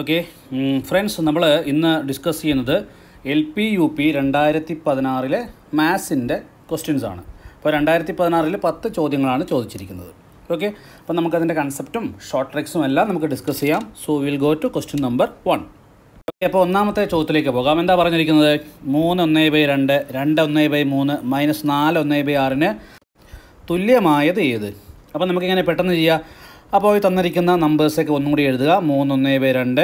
Okay friends നമ്മൾ ഇന്ന് discuss ചെയ്യുന്നത് എൽ പി യു പി രണ്ടായിരത്തി പതിനാറിലെ മാത്സിന്റെ ക്വസ്റ്റ്യൻസ് ആണ്. അപ്പോൾ രണ്ടായിരത്തി പതിനാറിൽ പത്ത് ചോദ്യങ്ങളാണ് ചോദിച്ചിരിക്കുന്നത്. ഓക്കെ അപ്പോൾ നമുക്കതിന്റെ കൺസെപ്റ്റും ഷോർട്ട് ട്രിക്സും എല്ലാം നമുക്ക് ഡിസ്കസ് ചെയ്യാം. So will go to question number one okay അപ്പോൾ ഒന്നാമത്തെ ചോദ്യത്തിലേക്ക് പോകാം. എന്താ പറഞ്ഞിരിക്കുന്നത്? മൂന്ന് ഒന്ന് ബൈ രണ്ട് രണ്ട് ഒന്ന് ബൈ മൂന്ന് മൈനസ് നാല് ഒന്ന് ബൈ ആറിന് തുല്യമായത് ഏത്? അപ്പോൾ നമുക്കിങ്ങനെ പെട്ടെന്ന് ചെയ്യാം. അപ്പോൾ തന്നിരിക്കുന്ന നമ്പേഴ്സൊക്കെ ഒന്നും കൂടി എഴുതുക. മൂന്ന് ഒന്നേ ബൈ രണ്ട്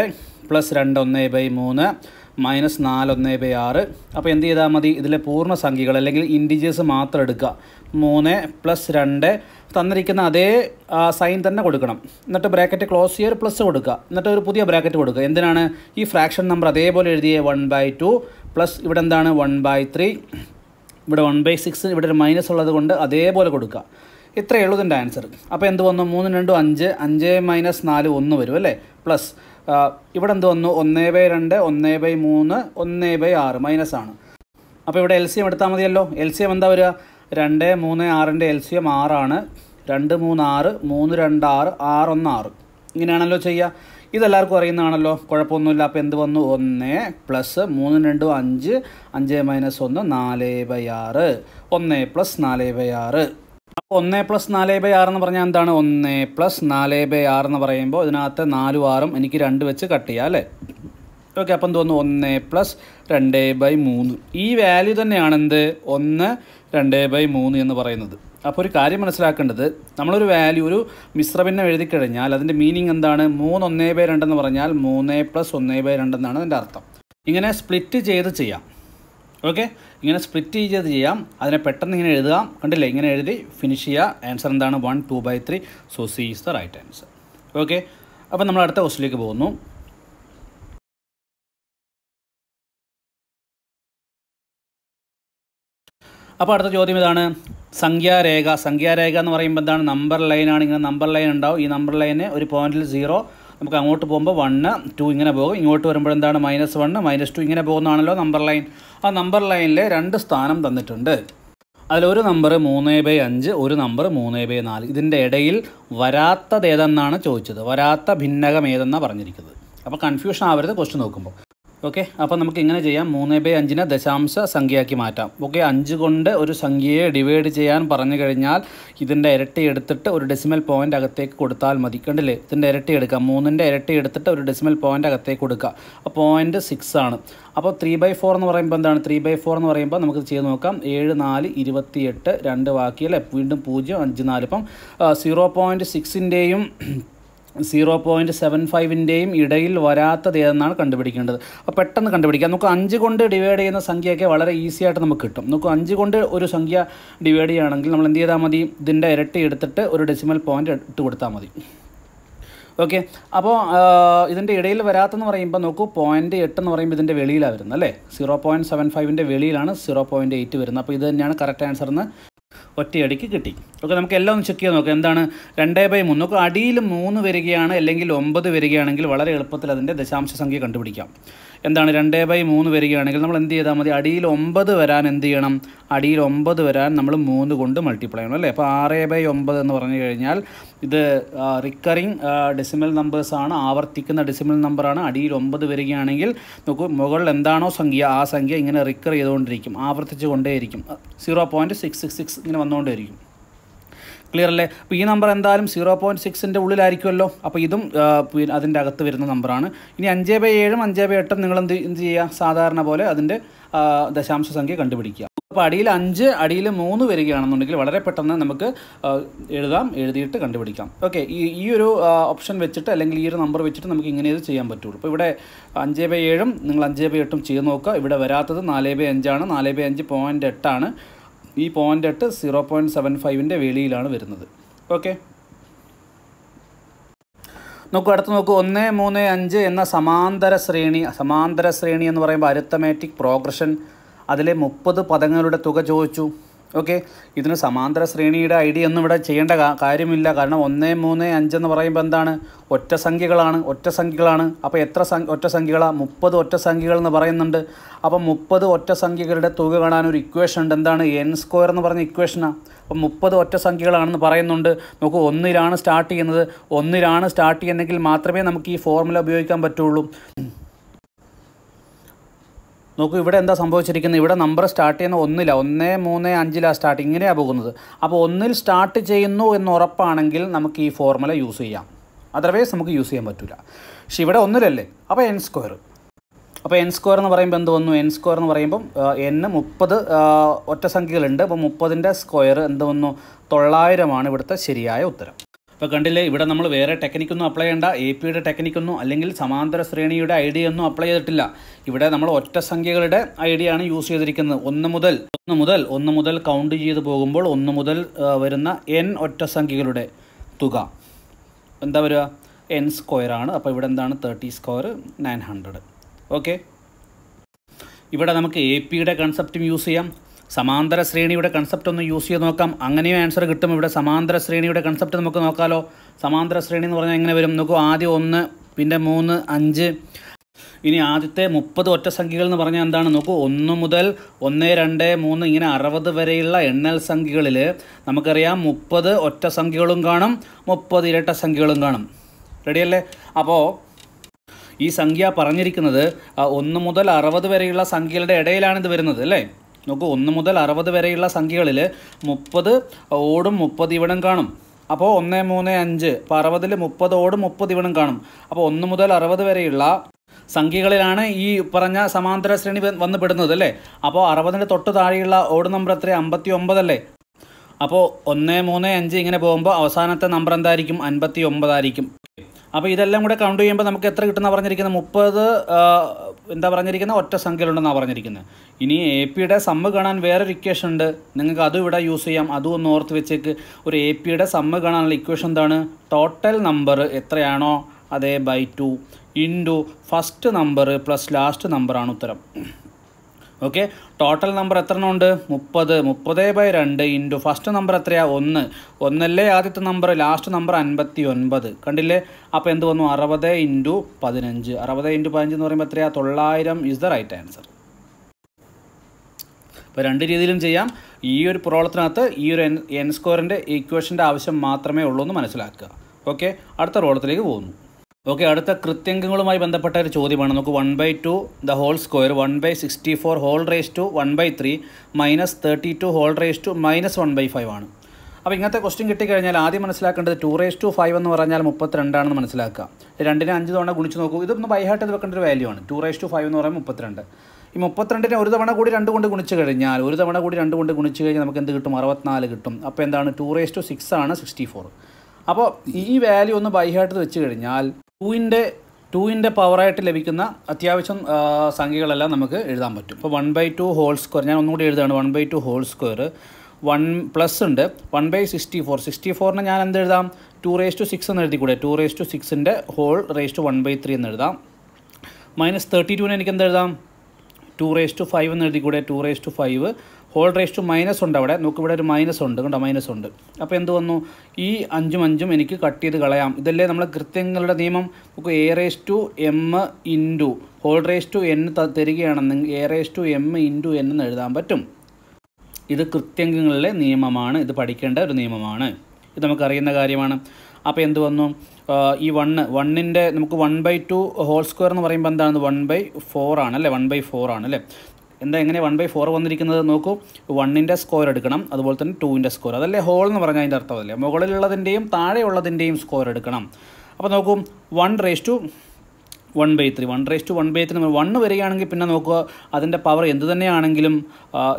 പ്ലസ് രണ്ട് ഒന്നേ ബൈ മൂന്ന് മൈനസ് നാല് ഒന്നേ ബൈ ആറ്. അപ്പോൾ എന്ത് ചെയ്താൽ മതി? ഇതിലെ പൂർണസംഖ്യകൾ അല്ലെങ്കിൽ ഇൻഡിജേഴ്സ് മാത്രം എടുക്കുക. മൂന്ന് പ്ലസ് രണ്ട് തന്നിരിക്കുന്ന അതേ സൈൻ തന്നെ കൊടുക്കണം. എന്നിട്ട് ബ്രാക്കറ്റ് ക്ലോസ് ചെയ്യുക പ്ലസ് കൊടുക്കുക. എന്നിട്ട് ഒരു പുതിയ ബ്രാക്കറ്റ് കൊടുക്കുക. എന്തിനാണ്? ഈ ഫ്രാക്ഷൻ നമ്പർ അതേപോലെ എഴുതിയ വൺ ബൈ ടു പ്ലസ് ഇവിടെ എന്താണ്? വൺ ബൈ ത്രീ ഇവിടെ വൺ ബൈ സിക്സ് ഇവിടെ ഒരു മൈനസ് ഉള്ളത് കൊണ്ട് അതേപോലെ കൊടുക്കുക. ഇത്രയേ ഉള്ളൂ ഇതിന്റെ ആൻസർ അപ്പോൾ എന്ത് വന്നു? മൂന്ന് രണ്ടും അഞ്ച്. അഞ്ച് മൈനസ് നാല് ഒന്ന് വരും അല്ലേ? പ്ലസ് ഇവിടെ എന്ത് വന്നു? ഒന്ന് ബൈ രണ്ട് ഒന്ന് ബൈ മൂന്ന് ഒന്ന് ബൈ ആറ്. മൈനസ് ആണ്. അപ്പോൾ ഇവിടെ എൽ സി എം എടുത്താൽ മതിയല്ലോ. എൽ സി എം എന്താ വരിക? രണ്ട് മൂന്ന് ആറിന്റെ എൽ സി എം ആറാണ്. രണ്ട് മൂന്ന് ആറ്. മൂന്ന് രണ്ട് ആറ്. ആറൊന്ന് ആറ്. ഇങ്ങനെയാണല്ലോ ചെയ്യുക. ഇതെല്ലാവർക്കും അറിയുന്നതാണല്ലോ. കുഴപ്പമൊന്നുമില്ല. അപ്പോൾ എന്ത് വന്നു? ഒന്ന് പ്ലസ് മൂന്ന് രണ്ടും അഞ്ച്. അഞ്ച് മൈനസ് ഒന്ന് നാല് ബൈ ആറ്. ഒന്ന് പ്ലസ് നാല് ബൈ ആറ്. അപ്പോൾ ഒന്ന് പ്ലസ് നാല് ബൈ ആറ് എന്ന് പറഞ്ഞാൽ എന്താണ്? ഒന്ന് പ്ലസ് നാല് ബൈ ആറ് എന്ന് പറയുമ്പോൾ ഇതിനകത്ത് നാലും ആറും എനിക്ക് രണ്ട് വെച്ച് കട്ട് ചെയ്യാം അല്ലേ? ഓക്കെ അപ്പം തോന്നുന്നു ഒന്ന് പ്ലസ് രണ്ട് ബൈ മൂന്ന്. ഈ വാല്യൂ തന്നെയാണ് എന്ത് ഒന്ന് രണ്ട് ബൈ മൂന്ന് എന്ന് പറയുന്നത്. അപ്പോൾ ഒരു കാര്യം മനസ്സിലാക്കേണ്ടത് നമ്മളൊരു വാല്യൂ ഒരു മിശ്രഭിന്നം എഴുതി കഴിഞ്ഞാൽ അതിന്റെ മീനിങ് എന്താണ്? മൂന്ന് ഒന്നേ ബൈ രണ്ടെന്ന് പറഞ്ഞാൽ മൂന്ന് പ്ലസ് ഒന്നേ ബൈ രണ്ടെന്നാണ് അതിന്റെ അർത്ഥം. ഇങ്ങനെ സ്പ്ലിറ്റ് ചെയ്ത് ചെയ്യാം. ഓക്കെ ഇങ്ങനെ സ്പ്ലിറ്റ് ചെയ്ത് ചെയ്യാം. അതിനെ പെട്ടെന്ന് ഇങ്ങനെ എഴുതുക. കണ്ടില്ലേ? ഇങ്ങനെ എഴുതി ഫിനിഷ് ചെയ്യുക. ആൻസർ എന്താണ്? One two by three so C is the right answer okay അപ്പോൾ നമ്മൾ അടുത്ത ക്വസ്റ്റിലേക്ക് പോകുന്നു. അപ്പോൾ അടുത്ത ചോദ്യം ഇതാണ്. സംഖ്യാരേഖ. സംഖ്യാരേഖ എന്ന് പറയുമ്പോൾ എന്താണ്? നമ്പർ ലൈനാണ് ഇങ്ങനെ നമ്പർ ലൈൻ ഉണ്ടാവും. ഈ നമ്പർ ലൈന് ഒരു പോയിന്റിൽ സീറോ നമുക്ക് അങ്ങോട്ട് പോകുമ്പോൾ വണ്ണ് ടു ഇങ്ങനെ പോകും. ഇങ്ങോട്ട് വരുമ്പോൾ എന്താണ്? മൈനസ് വണ്ണ് മൈനസ് ടു ഇങ്ങനെ പോകുന്നതാണല്ലോ നമ്പർ ലൈൻ ആ നമ്പർ ലൈനിൽ രണ്ട് സ്ഥാനം തന്നിട്ടുണ്ട്. അതിലൊരു നമ്പർ മൂന്ന് ബൈ അഞ്ച് ഒരു നമ്പർ മൂന്ന് ബൈ നാല്. ഇതിന്റെ ഇടയിൽ വരാത്തത് ഏതെന്നാണ് ചോദിച്ചത്. വരാത്ത ഭിന്നകം ഏതെന്നാണ് പറഞ്ഞിരിക്കുന്നത്. അപ്പോൾ കൺഫ്യൂഷൻ ആവരുത് ക്വസ്റ്റ്യൻ നോക്കുമ്പോൾ ഓക്കെ അപ്പോൾ നമുക്ക് ഇങ്ങനെ ചെയ്യാം. മൂന്ന് ബൈ അഞ്ചിനെ ദശാംശ സംഖ്യയാക്കി മാറ്റാം. ഓക്കെ അഞ്ച് കൊണ്ട് ഒരു സംഖ്യയെ ഡിവൈഡ് ചെയ്യാൻ പറഞ്ഞു കഴിഞ്ഞാൽ ഇതിന്റെ ഇരട്ടി എടുത്തിട്ട് ഒരു ഡെസിമൽ പോയിന്റ് അകത്തേക്ക് കൊടുത്താൽ മതി. കണ്ടില്ലേ? ഇതിന്റെ ഇരട്ടി എടുക്കാം മൂന്നിന്റെ ഇരട്ടി എടുത്തിട്ട് ഒരു ഡെസിമൽ പോയിന്റ് അകത്തേക്ക് കൊടുക്കുക. അപ്പോൾ പോയിന്റ് സിക്സ് ആണ്. അപ്പോൾ ത്രീ ബൈ ഫോർ എന്ന് പറയുമ്പോൾ എന്താണ്? ത്രീ ബൈ ഫോർ എന്ന് പറയുമ്പോൾ നമുക്ക് ചെയ്ത് നോക്കാം. ഏഴ് നാല് ഇരുപത്തിയെട്ട് രണ്ട് ബാക്കിയല്ലേ വീണ്ടും പൂജ്യം അഞ്ച് നാല്. ഇപ്പം സീറോ പോയിന്റ് സിക്സിന്റെയും സീറോ പോയിന്റ് സെവൻ ഫൈവിന്റെയും ഇടയിൽ വരാത്തത് ഏതെന്നാണ് കണ്ടുപിടിക്കേണ്ടത്? അപ്പോൾ പെട്ടെന്ന് കണ്ടുപിടിക്കാം. നമുക്ക് അഞ്ച് കൊണ്ട് ഡിവൈഡ് ചെയ്യുന്ന സംഖ്യയൊക്കെ വളരെ ഈസി ആയിട്ട് നമുക്ക് കിട്ടും. നമുക്ക് അഞ്ച് കൊണ്ട് ഒരു സംഖ്യ ഡിവൈഡ് ചെയ്യുകയാണെങ്കിൽ നമ്മൾ എന്ത് ചെയ്താൽ മതി? ഇതിന്റെ ഇരട്ടി എടുത്തിട്ട് ഒരു ഡെസിമൽ പോയിന്റ് ഇട്ട് കൊടുത്താൽ മതി. ഓക്കെ അപ്പോൾ ഇതിന്റെ ഇടയിൽ വരാത്തെന്ന് പറയുമ്പോൾ നോക്കൂ പോയിന്റ് എട്ട് എന്ന് പറയുമ്പോൾ ഇതിന്റെ വെളിയിലാണ് വരുന്നത് അല്ലേ? സീറോ പോയിന്റ് സെവൻ ഫൈവിന്റെ വെളിയിലാണ് സീറോ പോയിന്റ് എയ്റ്റ് വരുന്നത്. അപ്പോൾ ഇത് തന്നെയാണ് കറക്റ്റ് ആൻസർ എന്ന് ഒറ്റയടിക്ക് കിട്ടി. ഓക്കെ നമുക്ക് എല്ലാം ഒന്ന് ചെക്ക് ചെയ്ത് നോക്കാം. എന്താണ്? രണ്ട് ബൈ മൂന്ന്. നോക്കുക അടിയിൽ മൂന്ന് വരികയാണ് അല്ലെങ്കിൽ ഒമ്പത് വരികയാണെങ്കിൽ വളരെ എളുപ്പത്തിൽ അതിന്റെ ദശാംശ സംഖ്യ കണ്ടുപിടിക്കാം. എന്താണ് രണ്ട് ബൈ മൂന്ന് വരികയാണെങ്കിൽ നമ്മൾ എന്ത് ചെയ്താൽ മതി? അടിയിൽ ഒമ്പത് വരാൻ എന്ത് ചെയ്യണം? അടിയിൽ ഒമ്പത് വരാൻ നമ്മൾ മൂന്ന് കൊണ്ട് മൾട്ടിപ്ലൈ ചെയ്യണം അല്ലേ? അപ്പോൾ ആറ് ബൈ ഒമ്പത് എന്ന് പറഞ്ഞു കഴിഞ്ഞാൽ ഇത് റിക്കറിങ് ഡെസിമൽ നമ്പേഴ്സാണ് ആവർത്തിക്കുന്ന ഡെസിമൽ നമ്പറാണ് അടിയിൽ ഒമ്പത് വരികയാണെങ്കിൽ നോക്കൂ മുകളിൽ എന്താണോ സംഖ്യ ആ സംഖ്യ ഇങ്ങനെ റിക്കർ ചെയ്തുകൊണ്ടിരിക്കും ആവർത്തിച്ചു കൊണ്ടേയിരിക്കും zero point six six six ഇങ്ങനെ വന്നുകൊണ്ടേയിരിക്കും. ക്ലിയർ അല്ലേ? അപ്പോൾ ഈ നമ്പർ എന്തായാലും സീറോ പോയിന്റ് സിക്സിന്റെ ഉള്ളിലായിരിക്കുമല്ലോ. അപ്പോൾ ഇതും അതിന്റെ അകത്ത് വരുന്ന നമ്പറാണ് ഇനി അഞ്ച് ബൈ ഏഴും അഞ്ച് ബൈ എട്ടും നിങ്ങൾ എന്ത് എന്ത് ചെയ്യുക? സാധാരണ പോലെ അതിന്റെ ദശാംശ സംഖ്യ കണ്ടുപിടിക്കുക. അപ്പോൾ അടിയിൽ അഞ്ച് അടിയിൽ മൂന്ന് വരികയാണെന്നുണ്ടെങ്കിൽ വളരെ പെട്ടെന്ന് നമുക്ക് എഴുതാം എഴുതിയിട്ട് കണ്ടുപിടിക്കാം. ഓക്കെ ഈ ഈ ഒരു ഓപ്ഷൻ വെച്ചിട്ട് അല്ലെങ്കിൽ ഈ ഒരു നമ്പർ വെച്ചിട്ട് നമുക്ക് ഇങ്ങനെ ഇത് ചെയ്യാൻ പറ്റുള്ളൂ. അപ്പോൾ ഇവിടെ അഞ്ച് ബൈ ഏഴും നിങ്ങൾ അഞ്ച് ബൈ എട്ടും ചെയ്ത് നോക്കുക. ഇവിടെ വരാത്തത് നാല് ബൈ അഞ്ചാണ്. നാല് ബൈ അഞ്ച് പോയിന്റ് എട്ടാണ്. ഈ പോയിന്റ് എട്ട് സീറോ പോയിന്റ് സെവൻ ഫൈവിന്റെ വെളിയിലാണ് വരുന്നത്. ഓക്കെ നോക്കൂ അടുത്ത് നോക്കൂ. ഒന്ന് മൂന്ന് അഞ്ച് എന്ന സമാന്തര ശ്രേണി സമാന്തര ശ്രേണി എന്ന് പറയുമ്പോൾ അരിത്തമാറ്റിക് പ്രോഗ്രഷൻ അതിലെ മുപ്പത് പദങ്ങളുടെ തുക ചോദിച്ചു. ഓക്കെ ഇതിന് സമാന്തര ശ്രേണിയുടെ ഐഡിയ ഒന്നും ഇവിടെ ചെയ്യേണ്ട കാര്യമില്ല. കാരണം ഒന്ന് മൂന്ന് അഞ്ചെന്ന് പറയുമ്പോൾ എന്താണ്? ഒറ്റ സംഖ്യകളാണ്. ഒറ്റ സംഖ്യകളാണ്. അപ്പോൾ എത്ര ഒറ്റ സംഖ്യകളാണ് മുപ്പത് ഒറ്റ സംഖ്യകൾ എന്ന് പറയുന്നുണ്ട്. അപ്പോൾ മുപ്പത് ഒറ്റ സംഖ്യകളുടെ തുക കാണാൻ ഒരു ഇക്വേഷൻ ഉണ്ട്. എന്താണ്? എൻ സ്ക്വയർ എന്ന് പറഞ്ഞ ഇക്വേഷനാണ് അപ്പോൾ മുപ്പത് ഒറ്റ സംഖ്യകളാണെന്ന് പറയുന്നുണ്ട്. നമുക്ക് ഒന്നിലാണ് സ്റ്റാർട്ട് ചെയ്യുന്നത്. ഒന്നിലാണ് സ്റ്റാർട്ട് ചെയ്യുന്നെങ്കിൽ മാത്രമേ നമുക്ക് ഈ ഫോർമുല ഉപയോഗിക്കാൻ പറ്റുള്ളൂ. നോക്കൂ ഇവിടെ എന്താ സംഭവിച്ചിരിക്കുന്നത്? ഇവിടെ നമ്പർ സ്റ്റാർട്ട് ചെയ്യുന്ന ഒന്നില്ല ഒന്ന് മൂന്ന് അഞ്ചിലാണ് സ്റ്റാർട്ട് ഇങ്ങനെയാണ് പോകുന്നത്. അപ്പോൾ ഒന്നിൽ സ്റ്റാർട്ട് ചെയ്യുന്നു എന്ന് ഉറപ്പാണെങ്കിൽ നമുക്ക് ഈ ഫോർമുല യൂസ് ചെയ്യാം. അതർവൈസ് നമുക്ക് യൂസ് ചെയ്യാൻ പറ്റില്ല പക്ഷെ ഇവിടെ ഒന്നിലല്ലേ? അപ്പോൾ എൻ സ്ക്വയർ അപ്പോൾ എൻ സ്ക്വയർ എന്ന് പറയുമ്പോൾ എന്ത് വന്നു? എൻ സ്ക്വയർ എന്ന് പറയുമ്പം എൻ മുപ്പത് ഒറ്റ സംഖ്യകളുണ്ട്. അപ്പോൾ മുപ്പതിന്റെ സ്ക്വയർ എന്ത് വന്നു? തൊള്ളായിരമാണ് ഇവിടുത്തെ ശരിയായ ഉത്തരം. ഇപ്പോൾ കണ്ടില്ലേ ഇവിടെ നമ്മൾ വേറെ ടെക്നിക്കൊന്നും അപ്ലൈ ചെയ്യേണ്ട. എ പിയുടെ ടെക്നിക്കൊന്നും അല്ലെങ്കിൽ സമാന്തര ശ്രേണിയുടെ ഐഡിയ ഒന്നും അപ്ലൈ ചെയ്തിട്ടില്ല. ഇവിടെ നമ്മൾ ഒറ്റ സംഖ്യകളുടെ ഐഡിയ ആണ് യൂസ് ചെയ്തിരിക്കുന്നത്. ഒന്ന് മുതൽ ഒന്ന് മുതൽ ഒന്ന് മുതൽ കൗണ്ട് ചെയ്ത് പോകുമ്പോൾ ഒന്ന് മുതൽ വരുന്ന എൻ ഒറ്റ സംഖ്യകളുടെ തുക. എന്താ വരിക? എൻ സ്ക്വയർ ആണ്. അപ്പോൾ ഇവിടെ എന്താണ്? Thirty square nine hundred okay ഇവിടെ നമുക്ക് എ പിയുടെ കൺസെപ്റ്റും യൂസ് ചെയ്യാം. സമാന്തര ശ്രേണിയുടെ കൺസെപ്റ്റ് ഒന്ന് യൂസ് ചെയ്ത് നോക്കാം. അങ്ങനെയും ആൻസർ കിട്ടും. ഇവിടെ സമാന്തര ശ്രേണിയുടെ കൺസെപ്റ്റ് നമുക്ക് നോക്കാമല്ലോ സമാന്തര ശ്രേണി എന്ന് പറഞ്ഞാൽ എങ്ങനെ വരും? നോക്കൂ ആദ്യം ഒന്ന് പിന്നെ മൂന്ന് അഞ്ച്. ഇനി ആദ്യത്തെ മുപ്പത് ഒറ്റ സംഖ്യകൾ എന്ന് പറഞ്ഞാൽ എന്താണ്? നോക്കൂ ഒന്ന് മുതൽ ഒന്ന് രണ്ട് മൂന്ന് ഇങ്ങനെ അറുപത് വരെയുള്ള എണ്ണൽ സംഖ്യകളിൽ നമുക്കറിയാം മുപ്പത് ഒറ്റ സംഖ്യകളും കാണും മുപ്പത് ഇരട്ട സംഖ്യകളും കാണും. റെഡിയല്ലേ? അപ്പോൾ ഈ സംഖ്യ പറഞ്ഞിരിക്കുന്നത് ഒന്ന് മുതൽ അറുപത് വരെയുള്ള സംഖ്യകളുടെ ഇടയിലാണ് ഇത് വരുന്നത് അല്ലേ? നോക്കൂ ഒന്ന് മുതൽ അറുപത് വരെയുള്ള സംഖ്യകളിൽ മുപ്പത് ഓടും മുപ്പത് ഇവിടം കാണും. അപ്പോൾ ഒന്ന് മൂന്ന് അഞ്ച്. അപ്പോൾ അറുപതിൽ മുപ്പത് ഓടും മുപ്പത് ഇവിടം കാണും. അപ്പോൾ ഒന്ന് മുതൽ അറുപത് വരെയുള്ള സംഖ്യകളിലാണ് ഈ പറഞ്ഞ സമാന്തര ശ്രേണി വന്ന് പെടുന്നത് അല്ലേ? അപ്പോൾ അറുപതിന്റെ തൊട്ട് താഴെയുള്ള ഓട് നമ്പർ എത്ര അമ്പത്തി ഒമ്പതല്ലേ അപ്പോൾ ഒന്ന് മൂന്ന് അഞ്ച് ഇങ്ങനെ പോകുമ്പോൾ അവസാനത്തെ നമ്പർ എന്തായിരിക്കും? അൻപത്തി ഒമ്പതായിരിക്കും അപ്പോൾ ഇതെല്ലാം കൂടെ കൗണ്ട് ചെയ്യുമ്പോൾ നമുക്ക് എത്ര കിട്ടുന്ന പറഞ്ഞിരിക്കുന്നത് മുപ്പത് എന്താ പറഞ്ഞിരിക്കുന്നത് ഒറ്റ സംഖ്യയിലുണ്ടെന്നാണ് പറഞ്ഞിരിക്കുന്നത് ഇനി എ പിയുടെ സമ്മ് കാണാൻ വേറൊരു ഇക്വേഷൻ ഉണ്ട്. നിങ്ങൾക്ക് അതും ഇവിടെ യൂസ് ചെയ്യാം. അതും ഒന്ന് ഓർത്ത് വെച്ചേക്ക്. ഒരു എ പിയുടെ സമ്മ് കാണാനുള്ള ഇക്വേഷൻ എന്താണ് ടോട്ടൽ നമ്പർ എത്രയാണോ? അതേ by two into first number plus last നമ്പറാണ് ഉത്തരം. ഓക്കെ ടോട്ടൽ നമ്പർ എത്ര എണ്ണം ഉണ്ട്? മുപ്പത്. മുപ്പത് ബൈ രണ്ട് ഇന്റു ഫസ്റ്റ് നമ്പർ എത്രയാ? ഒന്ന്. ഒന്നല്ലേ ആദ്യത്തെ നമ്പർ ലാസ്റ്റ് നമ്പർ അൻപത്തി ഒൻപത് കണ്ടില്ലേ? അപ്പോൾ എന്ത് വന്നു? അറുപത് ഇന്റു പതിനഞ്ച്. അറുപത് ഇന്റു പതിനഞ്ച് എന്ന് പറയുമ്പോൾ എത്രയാ? തൊള്ളായിരം ഇസ് ദ റൈറ്റ് ആൻസർ അപ്പോൾ രണ്ട് രീതിയിലും ചെയ്യാം. ഈ ഒരു പ്രോളത്തിനകത്ത് ഈ ഒരു എൻ എൻ സ്ക്വയറിന്റെ ഈക്വേഷന്റെ ആവശ്യം മാത്രമേ ഉള്ളൂ എന്ന് മനസ്സിലാക്കുക. ഓക്കെ അടുത്ത പ്രോളത്തിലേക്ക് പോകുന്നു. ഓക്കെ അടുത്ത കൃത്യങ്കങ്ങളുമായി ബന്ധപ്പെട്ട ഒരു ചോദ്യമാണ്. നമുക്ക് one by two the whole square one by sixty four whole raise to one by three minus thirty two whole raise to minus one by five ആണ്. അപ്പോൾ ഇങ്ങനത്തെ ക്വസ്റ്റ്യൻ കിട്ടിക്കഴിഞ്ഞാൽ ആദ്യം മനസ്സിലാക്കേണ്ടത് ടു റേസ് ടു ഫൈവ് എന്ന് പറഞ്ഞാൽ മുപ്പത്തിരണ്ടാണെന്ന് മനസ്സിലാക്കുക. രണ്ടിനെ അഞ്ച് തവണ ഗുണിച്ച് നോക്കൂ. ഇതൊന്ന് ബൈഹാർട്ട് ചെയ്ത് വെക്കേണ്ട ഒരു വാല്യൂ ആണ്. ടു റേസ് ടു ഫൈവ് എന്ന് പറയുമ്പോൾ മുപ്പത്തിരണ്ട്. ഈ മുപ്പത്തിരണ്ടിനെ ഒരു തവണ കൂടി രണ്ട് കൊണ്ട് ഗുണിച്ച് കഴിഞ്ഞാൽ ഒരു തവണ കൂടി രണ്ട് കൊണ്ട് ഗുണിച്ച് കഴിഞ്ഞാൽ നമുക്ക് എന്ത് കിട്ടും? അറുപത്തിനാല് കിട്ടും. അപ്പോൾ എന്താണ്? ടു റേസ് ടു സിക്സ് ആണ് സിക്സ്റ്റി ഫോർ അപ്പോൾ ഈ വാല്യൂ ഒന്ന് ബൈഹാർട്ട് വെച്ച് കഴിഞ്ഞാൽ ടൂവിന്റെ ടൂവിന്റെ പവറായിട്ട് ലഭിക്കുന്ന അത്യാവശ്യം സംഖ്യകളെല്ലാം നമുക്ക് എഴുതാൻ പറ്റും. ഇപ്പോൾ one by two whole square ഞാൻ ഒന്നുകൂടി എഴുതുകയാണ്. One by two whole square one plus ഉണ്ട്. One by sixty four sixty ഫോറിന് ഞാൻ എന്ത് എഴുതാം ടു റേസ് ടു സിക്സ് എന്ന് എഴുതിക്കൂടെ? Two raise to സിക്സിന്റെ whole raise to one by three എന്ന് എഴുതാം. മൈനസ് തേർട്ടി ടുവിന് എനിക്ക് എന്ത് എഴുതാം ടു റേസ് ടു ഫൈവ് എന്ന് എഴുതിക്കൂടെ? Two raise to five whole raise to minus ഉണ്ട് അവിടെ. നമുക്ക് ഇവിടെ ഒരു മൈനസ് ഉണ്ട്. കണ്ടോ മൈനസ് ഉണ്ട്. അപ്പോൾ എന്ത് വന്നു? ഈ അഞ്ചും അഞ്ചും എനിക്ക് കട്ട് ചെയ്ത് കളയാം. ഇതല്ലേ നമ്മൾ കൃത്യങ്ങളുടെ നിയമം? നമുക്ക് A raise to M into whole raise to N തരികയാണെന്നെങ്കിൽ A raise to M into N എന്ന് എഴുതാൻ പറ്റും. ഇത് കൃത്യങ്ങളിലെ നിയമമാണ്. ഇത് പഠിക്കേണ്ട ഒരു നിയമമാണ്. ഇത് നമുക്കറിയുന്ന കാര്യമാണ്. അപ്പോൾ എന്ത് വന്നു? ഈ വണ്ണ് വണ്ണിന്റെ നമുക്ക് one by two whole square എന്ന് പറയുമ്പോൾ എന്താണ്? വൺ ബൈ ഫോർ ആണ് അല്ലേ? വൺ ബൈ ഫോർ ആണ് അല്ലേ? എന്താ എങ്ങനെ വൺ ബൈ ഫോർ വന്നിരിക്കുന്നത് നോക്കൂ. വണ്ണിന്റെ സ്കോർ എടുക്കണം. അതുപോലെ തന്നെ ടൂവിന്റെ സ്കോർ അതല്ലേ ഹോൾ എന്ന് പറഞ്ഞാൽ അതിന്റെ അർത്ഥമല്ലേ മുകളിലുള്ളതിന്റെയും താഴെയുള്ളതിന്റെയും സ്കോർ എടുക്കണം. അപ്പോൾ നോക്കൂ one raise to one by three one raise to one by three one വരികയാണെങ്കിൽ പിന്നെ നോക്കുക അതിന്റെ പവർ എന്ത് തന്നെയാണെങ്കിലും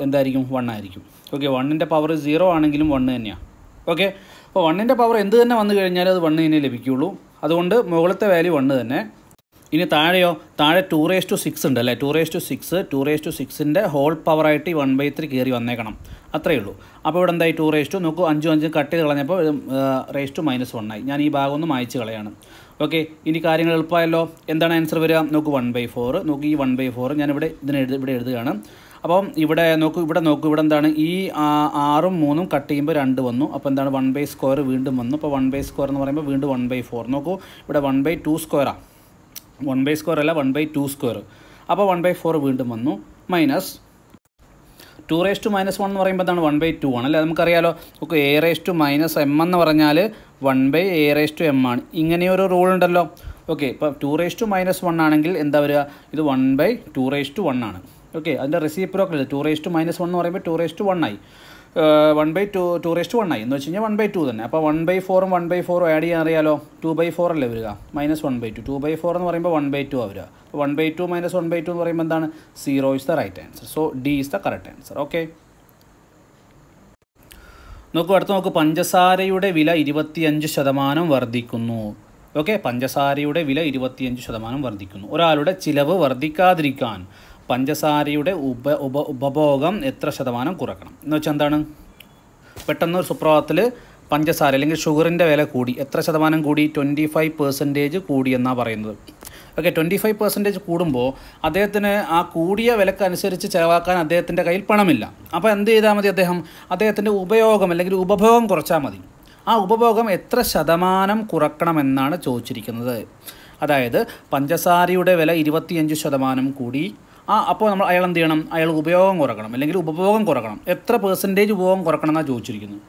എന്തായിരിക്കും? വൺ ആയിരിക്കും. ഓക്കെ വണ്ണിന്റെ പവർ സീറോ ആണെങ്കിലും വണ്ണ് തന്നെയാണ് ഓക്കെ അപ്പോൾ വണ്ണിന്റെ പവർ എന്ത് തന്നെ വന്നു കഴിഞ്ഞാലും അത് വണ്ണ് തന്നെ ലഭിക്കുകയുള്ളൂ. അതുകൊണ്ട് മുകളിലത്തെ വാല്യൂ വണ്ണ് തന്നെ. ഇനി താഴെയോ? താഴെ ടു റേസ് ടു സിക്സ് ഉണ്ട് അല്ലേ? Two raise to six two raise to സിക്സിന്റെ whole പവറായിട്ട് ഈ വൺ ബൈ ത്രീ കയറി വന്നേക്കണം. അത്രയേ ഉള്ളൂ. അപ്പോൾ ഇവിടെ എന്തായി? ടു റേസ് ടു നോക്കൂ അഞ്ചും അഞ്ചും കട്ട് ചെയ്ത് കളഞ്ഞപ്പോൾ റേസ് ടു മൈനസ് വൺ ആയി. ഞാൻ ഈ ഭാഗം ഒന്ന് മായ്ച്ച് കളയാണ്. ഓക്കെ ഇനി കാര്യങ്ങൾ എളുപ്പമായല്ലോ? എന്താണ് ആൻസർ വരിക? നോക്കൂ വൺ ബൈ ഫോർ നോക്കൂ ഈ വൺ ബൈ ഫോർ ഞാനിവിടെ ഇതിനെ എഴുതി ഇവിടെ എഴുതുകയാണ്. അപ്പം ഇവിടെ നോക്കൂ ഇവിടെ നോക്കൂ ഇവിടെ എന്താണ്? ഈ ആറും മൂന്നും കട്ട് ചെയ്യുമ്പോൾ രണ്ട് വന്നു. അപ്പോൾ എന്താണ്? വൺ ബൈ സ്ക്വയർ വീണ്ടും വന്നു. അപ്പോൾ വൺ ബൈ സ്ക്വയർ എന്ന് പറയുമ്പോൾ വീണ്ടും വൺ ബൈ ഫോർ നോക്കൂ ഇവിടെ വൺ ബൈ ടു സ്ക്വയറാണ് വൺ ബൈ സ്ക്വയർ അല്ല വൺ ബൈ ടു സ്ക്വയർ. അപ്പോൾ വൺ ബൈ ഫോർ വീണ്ടും വന്നു. Minus two raise to minus one എന്ന് പറയുമ്പോൾ എന്താണ് വൺ ബൈ ടു ആണ്. അല്ലേ? നമുക്കറിയാലോ നമുക്ക് A raise to minus M എന്ന് പറഞ്ഞാൽ one by A raise to M ആണ്. ഇങ്ങനെയൊരു റൂൾ ഉണ്ടല്ലോ. ഓക്കെ ഇപ്പോൾ two raise to minus one ആണെങ്കിൽ എന്താ വരിക? ഇത് one by two raise to one ആണ്. ഓക്കെ അതിന്റെ reciprocal two raise to minus one എന്ന് പറയുമ്പോൾ ടു റേസ് ടു വൺ ആയി. One by two two raise to one ആയി. എന്ന് വെച്ച് കഴിഞ്ഞാൽ വൺ ബൈ ടു തന്നെ. അപ്പോൾ വൺ ബൈ ഫോറും വൺ ബൈ ഫോറും ആഡ് ചെയ്യാൻ അറിയാലോ ടു ബൈ ഫോർ അല്ലേ വരിക? Minus one by two two by four എന്ന് പറയുമ്പോൾ വൺ ബൈ ടു ആ വരിക. One by two minus one by two എന്ന് പറയുമ്പോൾ എന്താണ്? Zero is the right answer so D is the correct answer okay നോക്കൂ അടുത്ത് നോക്കൂ. പഞ്ചസാരയുടെ വില ഇരുപത്തിയഞ്ച് ശതമാനം വർദ്ധിക്കുന്നു. ഓക്കെ പഞ്ചസാരയുടെ വില ഇരുപത്തിയഞ്ച് ശതമാനം വർദ്ധിക്കുന്നു. ഒരാളുടെ ചിലവ് വർദ്ധിക്കാതിരിക്കാൻ പഞ്ചസാരയുടെ ഉപ ഉപ ഉപഭോഗം എത്ര ശതമാനം കുറക്കണം? എന്ന് വെച്ചാൽ എന്താണ്? പെട്ടെന്ന് ഒരു സുപ്രഭാതത്തിൽ പഞ്ചസാര അല്ലെങ്കിൽ ഷുഗറിന്റെ വില കൂടി. എത്ര ശതമാനം കൂടി? ട്വന്റി ഫൈവ് പെർസെന്റേജ് കൂടി എന്നാണ് പറയുന്നത്. ഓക്കെ ട്വന്റി ഫൈവ് പെർസെന്റേജ് കൂടുമ്പോൾ അദ്ദേഹത്തിന് ആ കൂടിയ വിലക്കനുസരിച്ച് ചിലവാക്കാൻ അദ്ദേഹത്തിന്റെ കയ്യിൽ പണമില്ല. അപ്പോൾ എന്ത് ചെയ്താൽ മതി അദ്ദേഹം? അദ്ദേഹത്തിന്റെ ഉപയോഗം അല്ലെങ്കിൽ ഉപഭോഗം കുറച്ചാൽ മതി. ആ ഉപഭോഗം എത്ര ശതമാനം കുറക്കണമെന്നാണ് ചോദിച്ചിരിക്കുന്നത്. അതായത് പഞ്ചസാരയുടെ വില ഇരുപത്തിയഞ്ച് ശതമാനം കൂടി ആ അപ്പോൾ നമ്മൾ അയാൾ എന്ത് ചെയ്യണം? അയാൾ ഉപയോഗം കുറക്കണം. അല്ലെങ്കിൽ ഉപഭോഗം കുറക്കണം. എത്ര പെർസെന്റേജ് ഉപഭോഗം കുറക്കണം എന്നാണ് ചോദിച്ചിരിക്കുന്നത്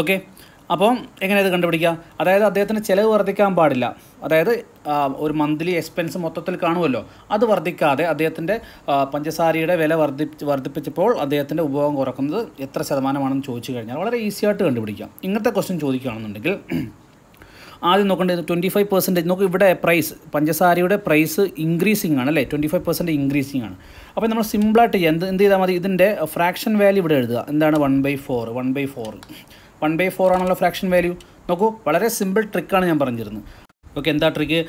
ഓക്കെ അപ്പം എങ്ങനെ ഇത് കണ്ടുപിടിക്കുക അതായത് അദ്ദേഹത്തിന് ചിലവ് വർദ്ധിക്കാൻ പാടില്ല. അതായത് ഒരു മന്ത്ലി എക്സ്പെൻസ് മൊത്തത്തിൽ കാണുമല്ലോ. അത് വർദ്ധിക്കാതെ അദ്ദേഹത്തിന്റെ പഞ്ചസാരയുടെ വില വർദ്ധിപ്പിച്ച് വർദ്ധിപ്പിച്ചപ്പോൾ അദ്ദേഹത്തിന്റെ ഉപഭോഗം കുറക്കുന്നത് എത്ര ശതമാനമാണെന്ന് ചോദിച്ചു കഴിഞ്ഞാൽ വളരെ ഈസിയായിട്ട് കണ്ടുപിടിക്കാം. ഇങ്ങനത്തെ ക്വസ്റ്റ്യൻ ചോദിക്കുകയാണെന്നുണ്ടെങ്കിൽ ആദ്യം നോക്കേണ്ടത് ട്വന്റി ഫൈവ് പെർസെന്റേജ് നോക്കും ഇവിടെ പ്രൈസ് പഞ്ചസാരയുടെ പ്രൈസ് ഇൻക്രീസിങ് ആണ് അല്ലേ? ട്വന്റി ഫൈവ് പെർസെന്റ് ഇൻക്രീസിങ് ആണ്. അപ്പോൾ നമ്മൾ സിമ്പിളായിട്ട് ചെയ്യാം. എന്ത് എന്ത് ചെയ്താൽ മതി? ഇതിന്റെ ഫ്രാക്ഷൻ വാല്യൂ ഇവിടെ എഴുതുക. എന്താണ് one by four one by four one by four ആണല്ലോ ഫ്രാക്ഷൻ വാല്യൂ നോക്കൂ വളരെ സിമ്പിൾ ട്രിക്കാണ് ഞാൻ പറഞ്ഞിരുന്നത്. ഓക്കെ എന്താ ട്രിക്ക്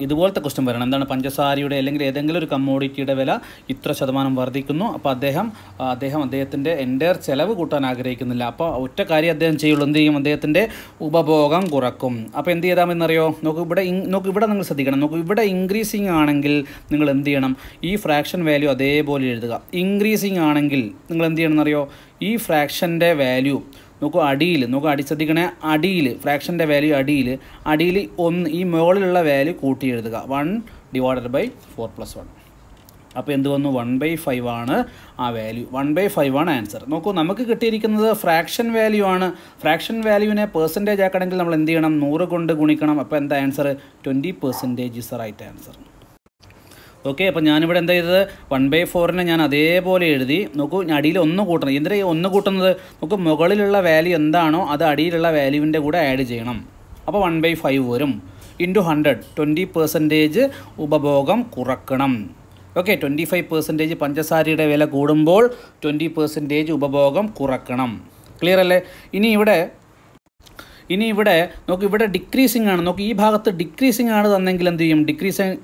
ഇതുപോലത്തെ ക്വസ്റ്റ്യൻ വരണം. എന്താണ് പഞ്ചസാരയുടെ അല്ലെങ്കിൽ ഏതെങ്കിലും ഒരു കമ്മോഡിറ്റിയുടെ വില ഇത്ര ശതമാനം വർദ്ധിക്കുന്നു? അപ്പോൾ അദ്ദേഹം അദ്ദേഹം അദ്ദേഹത്തിന്റെ എന്റെ ചിലവ് കൂട്ടാൻ ആഗ്രഹിക്കുന്നില്ല. അപ്പോൾ ഒറ്റ കാര്യം അദ്ദേഹം ചെയ്യുള്ളൂ. എന്ത് ചെയ്യും? അദ്ദേഹത്തിന്റെ ഉപഭോഗം കുറക്കും. അപ്പോൾ എന്ത് ചെയ്താൽ എന്നറിയോ നോക്കൂ ഇവിടെ നോക്കൂ ഇവിടെ നിങ്ങൾ ശ്രദ്ധിക്കണം. നോക്കൂ ഇവിടെ ഇൻക്രീസിങ് ആണെങ്കിൽ നിങ്ങൾ എന്ത് ചെയ്യണം? ഈ ഫ്രാക്ഷൻ വാല്യൂ അതേപോലെ എഴുതുക. ഇൻക്രീസിങ് ആണെങ്കിൽ നിങ്ങൾ എന്ത് ചെയ്യണം എന്നറിയോ ഈ ഫ്രാക്ഷന്റെ വാല്യൂ നോക്കൂ അടിയിൽ നോക്കൂ അടി ശ്രദ്ധിക്കണേ അടിയിൽ ഫ്രാക്ഷന്റെ വാല്യൂ അടിയിൽ അടിയിൽ ഒന്ന് ഈ മുകളിലുള്ള വാല്യൂ കൂട്ടി എഴുതുക. One divided by four plus one അപ്പോൾ എന്ത് വന്നു? വൺ ബൈ ഫൈവ് ആണ് ആ വാല്യൂ വൺ ബൈ ഫൈവ് ആണ് ആൻസർ നോക്കൂ നമുക്ക് കിട്ടിയിരിക്കുന്നത് ഫ്രാക്ഷൻ വാല്യൂ ആണ്. ഫ്രാക്ഷൻ വാല്യൂവിനെ പെർസെന്റേജ് ആക്കണമെങ്കിൽ നമ്മൾ എന്ത് ചെയ്യണം? നൂറ് കൊണ്ട് ഗുണിക്കണം. അപ്പോൾ എന്താ answer twenty percentage is right answer okay അപ്പോൾ ഞാനിവിടെ എന്താ ചെയ്തത്? വൺ ബൈ ഫോറിനെ ഞാൻ അതേപോലെ എഴുതി. നോക്കൂ അടിയിൽ ഒന്ന് കൂട്ടണം. എന്തിനാ ഈ ഒന്ന് കൂട്ടുന്നത്? നോക്കൂ മുകളിലുള്ള വാല്യൂ എന്താണോ അത് അടിയിലുള്ള വാല്യൂവിന്റെ കൂടെ ആഡ് ചെയ്യണം. അപ്പോൾ വൺ ബൈ ഫൈവ് വരും. ഇന്റു ഹൺഡ്രഡ് ട്വന്റി പെർസെന്റേജ് ഉപഭോഗം കുറക്കണം. ഓക്കെ ട്വന്റി ഫൈവ് പെർസെന്റേജ് പഞ്ചസാരയുടെ വില കൂടുമ്പോൾ ട്വന്റി പെർസെന്റേജ് ഉപഭോഗം കുറക്കണം. ക്ലിയർ അല്ലേ? ഇനി ഇവിടെ ഇനി ഇവിടെ നോക്ക് ഇവിടെ ഡിക്രീസിങ് ആണ്. നോക്ക് ഈ ഭാഗത്ത് ഡിക്രീസിങ് ആണ് തന്നെങ്കിൽ എന്ത് ചെയ്യും? ഡിക്രീസിങ്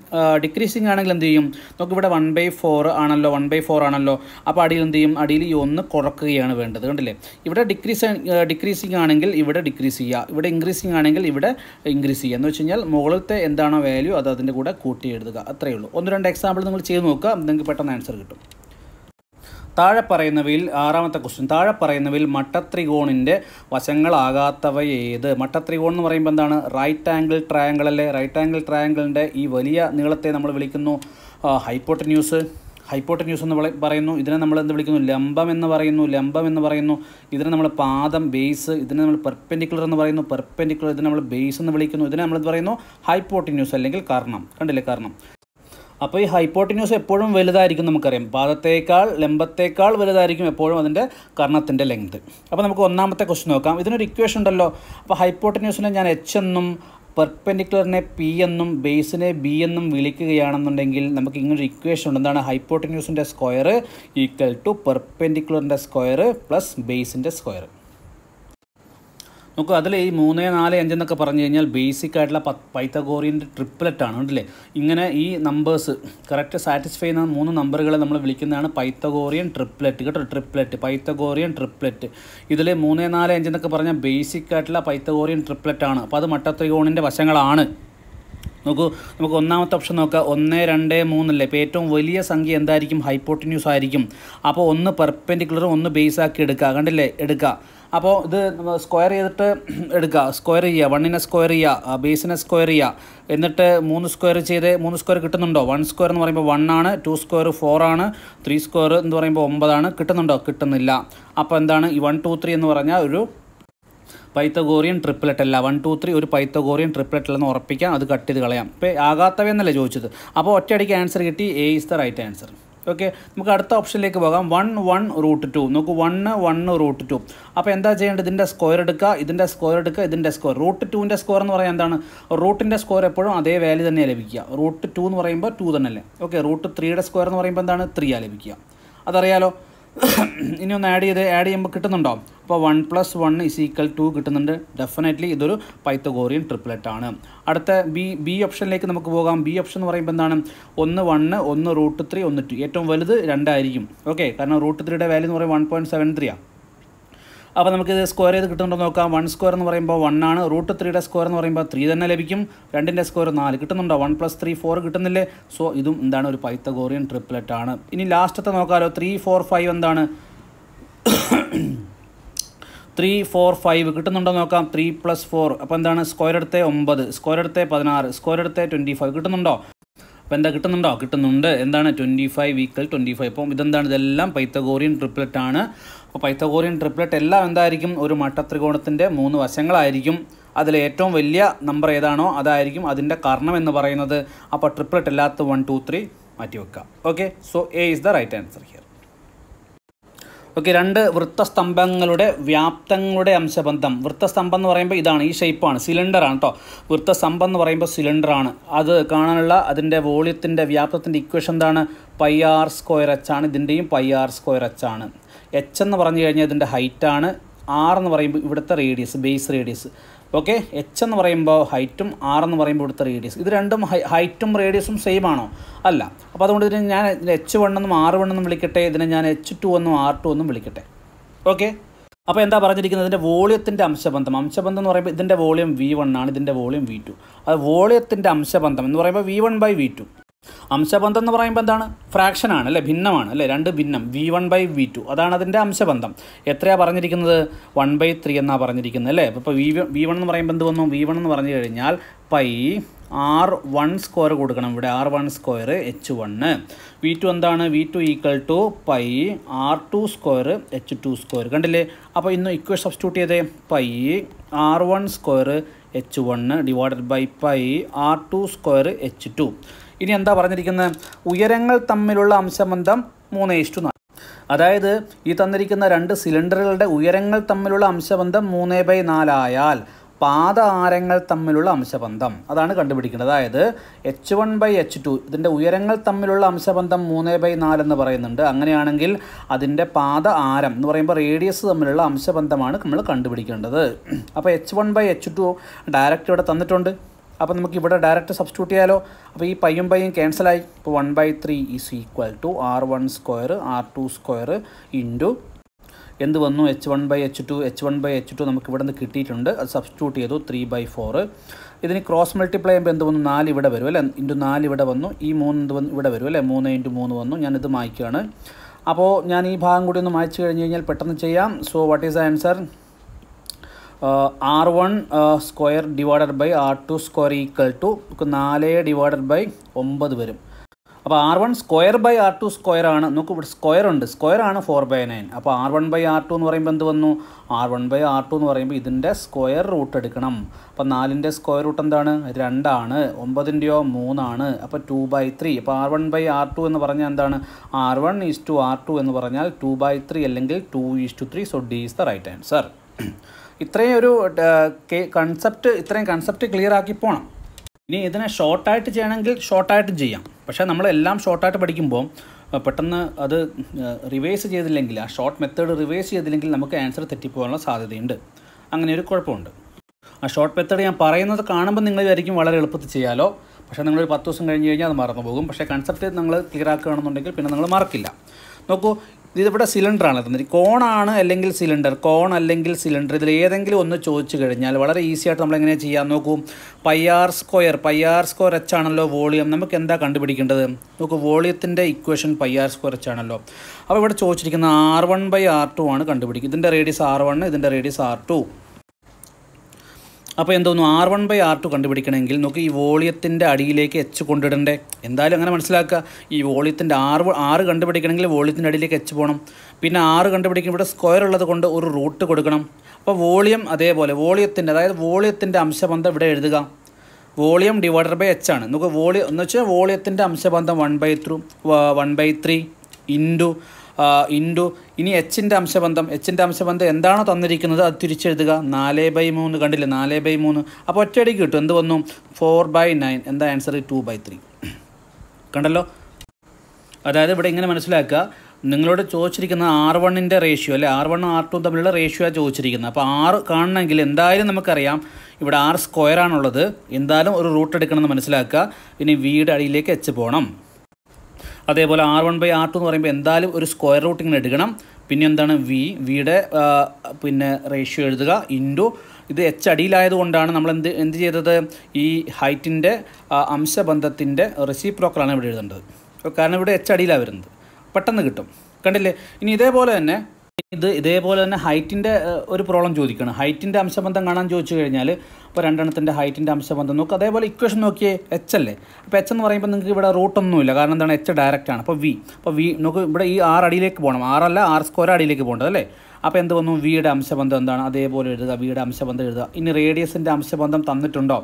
ഡിക്രീസിങ് ആണെങ്കിൽ എന്ത് ചെയ്യും? നോക്ക് ഇവിടെ വൺ ബൈ ഫോർ ആണല്ലോ വൺ ബൈ ഫോർ ആണല്ലോ. അപ്പോൾ അടിയിൽ എന്ത് ചെയ്യും? അടിയിൽ ഈ ഒന്ന് കുറക്കുകയാണ് വേണ്ടത്. കണ്ടില്ലേ? ഇവിടെ ഡിക്രീസ് ഡിക്രീസിങ് ആണെങ്കിൽ ഇവിടെ ഡിക്രീസ് ചെയ്യുക. ഇവിടെ ഇൻക്രീസിങ് ആണെങ്കിൽ ഇവിടെ ഇൻക്രീസ് ചെയ്യുക. എന്ന് വെച്ച് കഴിഞ്ഞാൽ മുകളിലത്തെ എന്താണോ വാല്യൂ അത് അതിന്റെ കൂടെ കൂട്ടി എഴുതുക. അത്രയേ ഉള്ളൂ. ഒന്ന് രണ്ട് എക്സാമ്പിൾ നിങ്ങൾ ചെയ്ത് നോക്കുക. നിങ്ങൾക്ക് പെട്ടെന്ന് ആൻസർ കിട്ടും. താഴെ പറയുന്നവയിൽ ആറാമത്തെ ക്വസ്റ്റ്യൻ താഴെ പറയുന്നവയിൽ മട്ടത്രികോണിന്റെ വശങ്ങളാകാത്തവ ഏത് മട്ടത്രികോൺ എന്ന് പറയുമ്പോൾ എന്താണ്? റൈറ്റ് ആംഗിൾ ട്രയാങ്കിൾ അല്ലേ? റൈറ്റ് ആംഗിൾ ട്രയാങ്കിളിന്റെ ഈ വലിയ നീളത്തെ നമ്മൾ വിളിക്കുന്നു ഹൈപ്പോട്ടന്യൂസ് ഹൈപ്പോട്ടന്യൂസ് എന്ന് പറയുന്നു. ഇതിനെ നമ്മൾ എന്ത് വിളിക്കുന്നു? ലംബം എന്ന് പറയുന്നു. ലംബം എന്ന് പറയുന്നു. ഇതിനെ നമ്മൾ പാദം ബേസ് ഇതിനെ നമ്മൾ പെർപെൻഡിക്കുലർ എന്ന് പറയുന്നു. പെർപെൻഡിക്കുലർ ഇതിനെ നമ്മൾ ബേസ് എന്ന് വിളിക്കുന്നു. ഇതിനെ നമ്മൾ എന്ത് പറയുന്നു? ഹൈപ്പോട്ടന്യൂസ് അല്ലെങ്കിൽ കർണം കണ്ടില്ലേ? കർണം അപ്പോൾ ഈ ഹൈപ്പോട്ടിന്യൂസ് എപ്പോഴും വലുതായിരിക്കും നമുക്കറിയാം. പാദത്തേക്കാൾ ലംബത്തേക്കാൾ വലുതായിരിക്കും എപ്പോഴും അതിന്റെ കർണത്തിന്റെ ലെങ്ത് അപ്പോൾ നമുക്ക് ഒന്നാമത്തെ ക്വസ്റ്റ്യൻ നോക്കാം. ഇതിനൊരു ഇക്വേഷൻ ഉണ്ടല്ലോ. അപ്പോൾ ഹൈപ്പോട്ടിന്യൂസിനെ ഞാൻ എച്ച് എന്നും പെർപെൻഡിക്കുലറിനെ പി എന്നും ബേസിനെ ബി എന്നും വിളിക്കുകയാണെന്നുണ്ടെങ്കിൽ നമുക്ക് ഇങ്ങനൊരു ഇക്വേഷൻ ഉണ്ട്. എന്താണ്? ഹൈപ്പോട്ടിന്യൂസിന്റെ സ്ക്വയർ ഈക്വൽ ടു പെർപെൻഡിക്കുലറിന്റെ സ്ക്വയർ പ്ലസ് ബേസിന്റെ സ്ക്വയർ നോക്കൂ അതിൽ ഈ മൂന്ന് നാല് അഞ്ച് എന്നൊക്കെ പറഞ്ഞു കഴിഞ്ഞാൽ ബേസിക് ആയിട്ടുള്ള പൈത്തഗോറിയന്റെ ട്രിപ്ലറ്റ് ആണ് ഉണ്ടല്ലേ ഇങ്ങനെ ഈ നമ്പേഴ്സ് കറക്റ്റ് സാറ്റിസ്ഫൈ ചെയ്യുന്ന മൂന്ന് നമ്പറുകളെ നമ്മൾ വിളിക്കുന്നതാണ് പൈത്തഗോറിയൻ ട്രിപ്ലറ്റ് കേട്ടോ? ട്രിപ്ലറ്റ് പൈത്തഗോറിയൻ ട്രിപ്ലറ്റ് ഇതിൽ മൂന്ന് നാല് അഞ്ച് എന്നൊക്കെ പറഞ്ഞാൽ ബേസിക് ആയിട്ടുള്ള പൈത്തഗോറിയൻ ട്രിപ്ലറ്റ് ആണ്. അപ്പോൾ അത് മട്ടത്രികോണിന്റെ വശങ്ങളാണ്. നോക്കൂ നമുക്ക് ഒന്നാമത്തെ ഓപ്ഷൻ നോക്കാം. ഒന്ന് രണ്ട് മൂന്നല്ലേ ഇപ്പോൾ ഏറ്റവും വലിയ സംഖ്യ എന്തായിരിക്കും? ഹൈപ്പോട്ടിന്യൂസ് ആയിരിക്കും. അപ്പോൾ ഒന്ന് പെർപെൻഡിക്കുലറും ഒന്ന് ബേസ് ആക്കി എടുക്കുക. കണ്ടില്ലേ? എടുക്കുക. അപ്പോൾ ഇത് സ്ക്വയർ ചെയ്തിട്ട് എടുക്കുക. സ്ക്വയർ ചെയ്യുക. വണ്ണിനെ സ്ക്വയർ ചെയ്യുക. ബേസിനെ സ്ക്വയർ ചെയ്യുക. എന്നിട്ട് മൂന്ന് സ്ക്വയർ ചെയ്ത് മൂന്ന് സ്ക്വയർ കിട്ടുന്നുണ്ടോ? വൺ സ്ക്വയർ എന്ന് പറയുമ്പോൾ വൺ ആണ്. ടു സ്ക്വയർ ഫോർ ആണ്. ത്രീ സ്ക്വയർ എന്ന് പറയുമ്പോൾ ഒമ്പതാണ്. കിട്ടുന്നുണ്ടോ? കിട്ടുന്നില്ല. അപ്പോൾ എന്താണ്? ഈ വൺ ടു ത്രീ എന്ന് പറഞ്ഞാൽ ഒരു പൈത്തഗോറിയൻ ട്രിപ്ലറ്റ് അല്ല. വൺ ടു ത്രീ ഒരു പൈത്തഗോറിയൻ ട്രിപ്ലറ്റ് അല്ലെന്ന് ഉറപ്പിക്കാം. അത് കട്ട് ചെയ്ത് കളയാം. ഇപ്പോൾ ആകാത്തവയെന്നല്ലേ ചോദിച്ചത്? അപ്പോൾ ഒറ്റയടിക്ക് ആൻസർ കിട്ടി. A is the right answer okay നമുക്ക് അടുത്ത ഓപ്ഷനിലേക്ക് പോകാം. വൺ വൺ റൂട്ട് ടു നമുക്ക് വണ്ണ് വണ്ണ് റൂട്ട് ടു അപ്പോൾ എന്താ ചെയ്യേണ്ടത്? ഇതിന്റെ സ്ക്വയർ എടുക്കുക. ഇതിന്റെ സ്ക്വയർ എടുക്കുക. ഇതിന്റെ സ്ക്വയർ റൂട്ട് ടുവിന്റെ സ്ക്വയർ എന്ന് പറയാൻ എന്താണ്? റൂട്ടിന്റെ സ്ക്വയർ എപ്പോഴും അതേ വാല്യൂ തന്നെ ലഭിക്കുക. റൂട്ട് ടു എന്ന് പറയുമ്പോൾ ടു തന്നെ അല്ലേ ഓക്കെ റൂട്ട് ത്രീയുടെ സ്ക്വയർ എന്ന് പറയുമ്പോൾ എന്താണ്? ത്രീ ആ ലഭിക്കുക. അതറിയാലോ? ഇനി ഒന്ന് ആഡ് ചെയ്ത് ആഡ് ചെയ്യുമ്പോൾ കിട്ടുന്നുണ്ടോ? അപ്പോൾ one plus one is equal to കിട്ടുന്നുണ്ട്. ഡെഫിനറ്റ്ലി ഇതൊരു പൈത്തഗോറിയൻ ട്രിപ്ലറ്റ് ആണ്. അടുത്ത ബി ബി ഓപ്ഷനിലേക്ക് നമുക്ക് പോകാം. ബി ഓപ്ഷൻ എന്ന് പറയുമ്പോൾ എന്താണ്? ഒന്ന് വണ്ണ് ഒന്ന് റൂട്ട് ത്രീ ഒന്ന് ടു ഏറ്റവും വലുത് രണ്ടായിരിക്കും. ഓക്കെ കാരണം റൂട്ട് ത്രീയുടെ വാല്യൂ എന്ന് പറയുമ്പോൾ വൺ പോയിന്റ് സെവൻ ത്രീയാണ് അപ്പോൾ നമുക്ക് ഇത് സ്ക്വയർ ചെയ്ത് കിട്ടുന്നുണ്ടോ നോക്കാം. വൺ സ്ക്വയർ എന്ന് പറയുമ്പോൾ വൺ ആണ്. റൂട്ട് ത്രീയുടെ സ്ക്വയർ എന്ന് പറയുമ്പോൾ ത്രീ തന്നെ ലഭിക്കും. രണ്ടിന്റെ സ്ക്വയർ നാല്. കിട്ടുന്നുണ്ടോ? വൺ പ്ലസ് ത്രീ ഫോർ കിട്ടുന്നില്ലേ? സോ ഇതും എന്താണ് ഒരു പൈത്തഗോറിയൻ ട്രിപ്ലറ്റ് ആണ്. ഇനി ലാസ്റ്റത്തെ നോക്കാമല്ലോ ത്രീ ഫോർ ഫൈവ് എന്താണ്? ത്രീ ഫോർ ഫൈവ് കിട്ടുന്നുണ്ടോ നോക്കാം. ത്രീ പ്ലസ് ഫോർ അപ്പോൾ എന്താണ്? സ്ക്വയർ എടുത്തേ ഒമ്പത്. സ്ക്വയർ എടുത്തേ പതിനാറ്. സ്ക്വയർ എടുത്തേ ട്വന്റി ഫൈവ് കിട്ടുന്നുണ്ടോ? അപ്പോൾ എന്താ കിട്ടുന്നുണ്ടോ? കിട്ടുന്നുണ്ട്. എന്താണ് twenty five equal twenty five അപ്പം ഇതെന്താണ്? ഇതെല്ലാം പൈത്തഗോറിയൻ ട്രിപ്ലറ്റ് ആണ്. അപ്പോൾ പൈത്തഗോറിയൻ ട്രിപ്ലറ്റ് എല്ലാം എന്തായിരിക്കും? ഒരു മട്ടത്രികോണത്തിന്റെ മൂന്ന് വശങ്ങളായിരിക്കും. അതിൽ ഏറ്റവും വലിയ നമ്പർ ഏതാണോ അതായിരിക്കും അതിന്റെ കർണം എന്ന് പറയുന്നത്. അപ്പോൾ ട്രിപ്ലറ്റ് അല്ലാത്ത വൺ ടു ത്രീ മാറ്റി വെക്കുക okay so A is the right answer here okay രണ്ട് വൃത്തസ്തംഭങ്ങളുടെ വ്യാപ്തങ്ങളുടെ അംശബന്ധം. വൃത്തസ്തംഭം എന്ന് പറയുമ്പോൾ ഇതാണ് ഈ ഷേപ്പാണ്. സിലിണ്ടറാണ് കേട്ടോ വൃത്തസ്തംഭം എന്ന് പറയുമ്പോൾ സിലിണ്ടറാണ്. അത് കാണാനുള്ള അതിന്റെ വോളിയത്തിന്റെ വ്യാപ്തത്തിന്റെ ഇക്വേഷൻ എന്താണ്? പൈ ആർ സ്ക്വയർ എച്ച് ആണ്. ഇതിന്റെയും പൈ ആർ സ്ക്വയർ എച്ച് ആണ്. എച്ച് എന്ന് പറഞ്ഞു കഴിഞ്ഞാൽ ഇതിന്റെ ഹൈറ്റാണ് ആർ എന്ന് പറയുമ്പോൾ ഇവിടുത്തെ radius base radius okay h എന്ന് പറയുമ്പോൾ ഹൈറ്റും ആർ എന്ന് പറയുമ്പോൾ ഇവിടുത്തെ റേഡിയസ് ഇത് രണ്ടും ഹൈറ്റും റേഡിയസും സെയിം ആണോ? അല്ല. അപ്പോൾ അതുകൊണ്ട് ഇതിന് ഞാൻ എച്ച് വൺ എന്നും ആർ എന്നും വിളിക്കട്ടെ. ഇതിനെ ഞാൻ എച്ച് ടു എന്നും ആർ ടു എന്നും വിളിക്കട്ടെ. ഓക്കെ അപ്പോൾ എന്താ പറഞ്ഞിരിക്കുന്നത്? ഇതിന്റെ വോളിയത്തിന്റെ അംശബന്ധം. അംശബന്ധം എന്ന് പറയുമ്പോൾ ഇതിന്റെ വോളിയം വി വൺ ആണ്. ഇതിന്റെ വോളിയം വി ടു അത് വോളിയത്തിന്റെ അംശബന്ധം എന്ന് പറയുമ്പോൾ V one by V two അംശബന്ധം എന്ന് പറയുമ്പോൾ എന്താണ്? ഫ്രാക്ഷൻ ആണ് അല്ലേ? ഭിന്നമാണ് അല്ലേ? രണ്ട് ഭിന്നം. V one by v two. അതാണ് അതിന്റെ അംശബന്ധം. എത്രയാണ് പറഞ്ഞിരിക്കുന്നത്? വൺ ബൈ ത്രീ എന്നാണ് പറഞ്ഞിരിക്കുന്നത് അല്ലേ? അപ്പോൾ വി വി വൺ എന്ന് പറയുമ്പോൾ എന്ത് വന്നു? വി വൺ എന്ന് പറഞ്ഞു കഴിഞ്ഞാൽ പൈ ആർ വൺ സ്ക്വയർ കൊടുക്കണം ഇവിടെ. R one square h one v two എന്താണ്? V two equal to pi r two square h two square. കണ്ടില്ലേ? അപ്പോൾ ഇന്ന് ഇക്വേഷൻ സബ്സ്റ്റിറ്റ്യൂട്ട് ചെയ്തേ. Pi r one square h one divided by pi r two square h two ഇനി എന്താ പറഞ്ഞിരിക്കുന്നത് ഉയരങ്ങൾ തമ്മിലുള്ള അംശബന്ധം മൂന്ന് ഇഷ്ടു നാല് അതായത് ഈ തന്നിരിക്കുന്ന രണ്ട് സിലിണ്ടറുകളുടെ ഉയരങ്ങൾ തമ്മിലുള്ള അംശബന്ധം മൂന്ന് ബൈ നാലായാൽ പാത ആരങ്ങൾ തമ്മിലുള്ള അംശബന്ധം. അതാണ് കണ്ടുപിടിക്കേണ്ടത്. അതായത് h one by h two ഇതിന്റെ ഉയരങ്ങൾ തമ്മിലുള്ള അംശബന്ധം മൂന്ന് ബൈ നാല് എന്ന് പറയുന്നുണ്ട്. അങ്ങനെയാണെങ്കിൽ അതിന്റെ പാത ആരം എന്ന് പറയുമ്പോൾ റേഡിയസ് തമ്മിലുള്ള അംശബന്ധമാണ് നമ്മൾ കണ്ടുപിടിക്കേണ്ടത്. അപ്പോൾ h one by h two direct ഇവിടെ തന്നിട്ടുണ്ട്. അപ്പോൾ നമുക്ക് ഇവിടെ ഡയറക്റ്റ് സബ്സ്റ്റിറ്റ്യൂട്ട് ചെയ്യാലോ. അപ്പോൾ ഈ പയ്യും പയ്യും ക്യാൻസലായി ഇപ്പോൾ one by three is equal to r one square r two square into എന്ത് വന്നു? H one by h two h one by h two നമുക്ക് ഇവിടെ നിന്ന് കിട്ടിയിട്ടുണ്ട്. അത് സബ്സ്റ്റിറ്റ്യൂട്ട് ചെയ്തു ത്രീ ബൈ ഫോർ ഇതിന് ക്രോസ് മൾട്ടിപ്ലൈ ചെയ്യുമ്പോൾ എന്ത് വന്നു? നാല് ഇവിടെ വരും അല്ലേ? ഇന്റു നാല് ഇവിടെ വന്നു. ഈ മൂന്ന് എന്ത് വന്നു? ഇവിടെ വരും അല്ലേ? മൂന്ന് ഇന്റു മൂന്ന് വന്നു. ഞാനിത് മായ്ക്കുകയാണ്. അപ്പോൾ ഞാൻ ഈ ഭാഗം കൂടി ഒന്ന് മായ്ച്ചു കഴിഞ്ഞ് കഴിഞ്ഞാൽ പെട്ടെന്ന് ചെയ്യാം. So what is the answer r one square divided by r two square equal to നാല് ഡിവൈഡഡ് ബൈ ഒമ്പത് വരും. അപ്പോൾ r one square by r two square ആണ്. നമുക്ക് ഇവിടെ സ്ക്വയർ ഉണ്ട്. സ്ക്വയർ ആണ് ഫോർ ബൈ നയൻ. അപ്പോൾ r one by r two എന്ന് പറയുമ്പോൾ എന്ത് വന്നു? R one by r two എന്ന് പറയുമ്പോൾ ഇതിന്റെ സ്ക്വയർ റൂട്ട് എടുക്കണം. അപ്പോൾ നാലിന്റെ സ്ക്വയർ റൂട്ട് എന്താണ്? രണ്ടാണ്. ഒമ്പതിന്റെയോ മൂന്നാണ്. അപ്പോൾ ടു ബൈ ത്രീ. അപ്പോൾ r one by r two എന്ന് പറഞ്ഞാൽ എന്താണ്? R one is to r two എന്ന് പറഞ്ഞാൽ ടു ബൈ ത്രീ അല്ലെങ്കിൽ two is to three. So D is the right answer. ഇത്രയും ഒരു കൺസെപ്റ്റ് ഇത്രയും കൺസെപ്റ്റ് ക്ലിയർ ആക്കി പോകണം ഇനി ഇതിനെ ഷോർട്ടായിട്ട് ചെയ്യണമെങ്കിൽ ഷോർട്ടായിട്ട് ചെയ്യാം. പക്ഷേ നമ്മളെല്ലാം ഷോർട്ടായിട്ട് പഠിക്കുമ്പോൾ പെട്ടെന്ന് അത് റിവേഴ്സ് ചെയ്തില്ലെങ്കിൽ ആ ഷോർട്ട് മെത്തേഡ് റിവേഴ്സ് ചെയ്തില്ലെങ്കിൽ നമുക്ക് ആൻസർ തെറ്റിപ്പോകാനുള്ള സാധ്യതയുണ്ട്. അങ്ങനെ ഒരു കുഴപ്പമുണ്ട്. ആ ഷോർട്ട് മെത്തേഡ് ഞാൻ പറയുന്നത് കാണുമ്പോൾ നിങ്ങൾ വിചാരിക്കും വളരെ എളുപ്പത്തിൽ ചെയ്യാലോ. പക്ഷേ നിങ്ങളൊരു പത്ത് ദിവസം കഴിഞ്ഞ് കഴിഞ്ഞാൽ അത് മറന്നു പോകും പക്ഷേ കൺസെപ്റ്റ് നിങ്ങൾ ക്ലിയർ ആക്കുകയാണെന്നുണ്ടെങ്കിൽ പിന്നെ നിങ്ങൾ മറക്കില്ല. നോക്കൂ ഇതിവിടെ സിലിണ്ടറാണ് തന്നിരിക്കുന്നത് കോണാണ് അല്ലെങ്കിൽ സിലിണ്ടർ കോൺ അല്ലെങ്കിൽ സിലിണ്ടർ. ഇതിൽ ഏതെങ്കിലും ഒന്ന് ചോദിച്ചു കഴിഞ്ഞാൽ വളരെ ഈസി ആയിട്ട് നമ്മൾ എങ്ങനെ ചെയ്യാൻ നോക്കൂ pi r square pi r square h ആണല്ലോ വോളിയം. നമുക്ക് എന്താ കണ്ടുപിടിക്കേണ്ടത്? നോക്കൂ വോളിയത്തിന്റെ equation pi r square h ആണല്ലോ. അപ്പോൾ ഇവിടെ ചോദിച്ചിരിക്കുന്ന r one by r two ആണ് കണ്ടുപിടിക്കുക. ഇതിന്റെ റേഡിയസ് ആർ വൺ ഇതിന്റെ റേഡിയസ് ആർ ടു അപ്പോൾ എന്തോന്നു r one by r two കണ്ടുപിടിക്കണമെങ്കിൽ നമുക്ക് ഈ വോളിയത്തിന്റെ അടിയിലേക്ക് എച്ച് കൊണ്ടിടണ്ടേ. എന്തായാലും അങ്ങനെ മനസ്സിലാക്കുക. ഈ വോളിയത്തിന്റെ ആറ് ആറ് കണ്ടുപിടിക്കണമെങ്കിൽ വോളിയത്തിന്റെ അടിയിലേക്ക് എച്ച് പോകണം പിന്നെ ആറ് കണ്ടുപിടിക്കുമ്പോൾ ഇവിടെ സ്ക്വയർ ഉള്ളത് കൊണ്ട് ഒരു റൂട്ട് കൊടുക്കണം. അപ്പോൾ വോളിയം അതേപോലെ വോളിയത്തിന്റെ അതായത് വോളിയത്തിന്റെ അംശബന്ധം ഇവിടെ എഴുതുക. വോളിയം ഡിവൈഡർ ബൈ എച്ച് ആണ്. നമുക്ക് വോളിയം എന്ന് വെച്ചാൽ വോളിയത്തിന്റെ അംശബന്ധം one by three one by three into into ഇനി എച്ചിന്റെ അംശബന്ധം. എച്ചിന്റെ അംശബന്ധം എന്താണ് തന്നിരിക്കുന്നത് അത് തിരിച്ചെഴുതുക. നാല് ബൈ മൂന്ന് കണ്ടില്ലേ? നാല് ബൈ മൂന്ന്. അപ്പോൾ ഒറ്റയടിക്ക് കിട്ടും. എന്ത് വന്നു? ഫോർ ബൈ നയൻ എന്താ ആൻസർ ടു ബൈ ത്രീ കണ്ടല്ലോ? അതായത് ഇവിടെ ഇങ്ങനെ മനസ്സിലാക്കുക. നിങ്ങളോട് ചോദിച്ചിരിക്കുന്ന ആർ വണ്ണിന്റെ റേഷ്യോ അല്ലെ? ആർ വണ്ണും ആർ ടു തമ്മിലുള്ള റേഷ്യോ ചോദിച്ചിരിക്കുന്നത്. അപ്പോൾ ആറ് കാണണമെങ്കിൽ എന്തായാലും നമുക്കറിയാം. ഇവിടെ ആറ് സ്ക്വയർ ആണുള്ളത്. എന്തായാലും ഒരു റൂട്ട് എടുക്കണമെന്ന് മനസ്സിലാക്കുക. ഇനി വീട് അടിയിലേക്ക് എച്ച് പോകണം അതേപോലെ r one by r two എന്ന് പറയുമ്പോൾ എന്തായാലും ഒരു സ്ക്വയർ റൂട്ട് ഇങ്ങനെ എടുക്കണം. പിന്നെ എന്താണ് വി വിയുടെ പിന്നെ റേഷ്യോ എഴുതുക ഇന്റു ഇത് എച്ച് അടിയിലായതുകൊണ്ടാണ് നമ്മൾ എന്ത് എന്ത് ചെയ്തത്? ഈ ഹൈറ്റിന്റെ അംശബന്ധത്തിന്റെ റെസിപ്രോക്കലാണ് ഇവിടെ എഴുതേണ്ടത്. കാരണം ഇവിടെ എച്ച് അടിയിലാണ് വരുന്നത്. പെട്ടെന്ന് കിട്ടും. കണ്ടില്ലേ? ഇനി ഇതേപോലെ തന്നെ ഇത് ഇതേപോലെ തന്നെ ഹൈറ്റിന്റെ ഒരു പ്രോബ്ലം ചോദിക്കണം. ഹൈറ്റിന്റെ അംശബന്ധം കാണാൻ ചോദിച്ചു കഴിഞ്ഞാൽ ഇപ്പോൾ രണ്ടെണ്ണത്തിന്റെ ഹൈറ്റിന്റെ അംശബന്ധം നോക്കുക അതേപോലെ ഇക്വേഷൻ നോക്കിയേ എച്ച് അല്ലേ? അപ്പോൾ എച്ച് എന്ന് പറയുമ്പോൾ നിങ്ങൾക്ക് ഇവിടെ റൂട്ടൊന്നുമില്ല കാരണം എന്താണ്? എച്ച് ഡയറക്റ്റ് ആണ്. അപ്പോൾ വി അപ്പോൾ വി നമുക്ക് ഇവിടെ ഈ ആറ് അടിയിലേക്ക് പോകണം ആറല്ല ആർ സ്ക്വയർ അടിയിലേക്ക് പോകേണ്ടത് അല്ലേ? അപ്പോൾ എന്ത് വന്നു? വിയുടെ അംശബന്ധം എന്താണ്? അതേപോലെ എഴുതുക. വിയുടെ അംശബന്ധം എഴുതുക. ഇനി റേഡിയസിന്റെ അംശബന്ധം തന്നിട്ടുണ്ടോ?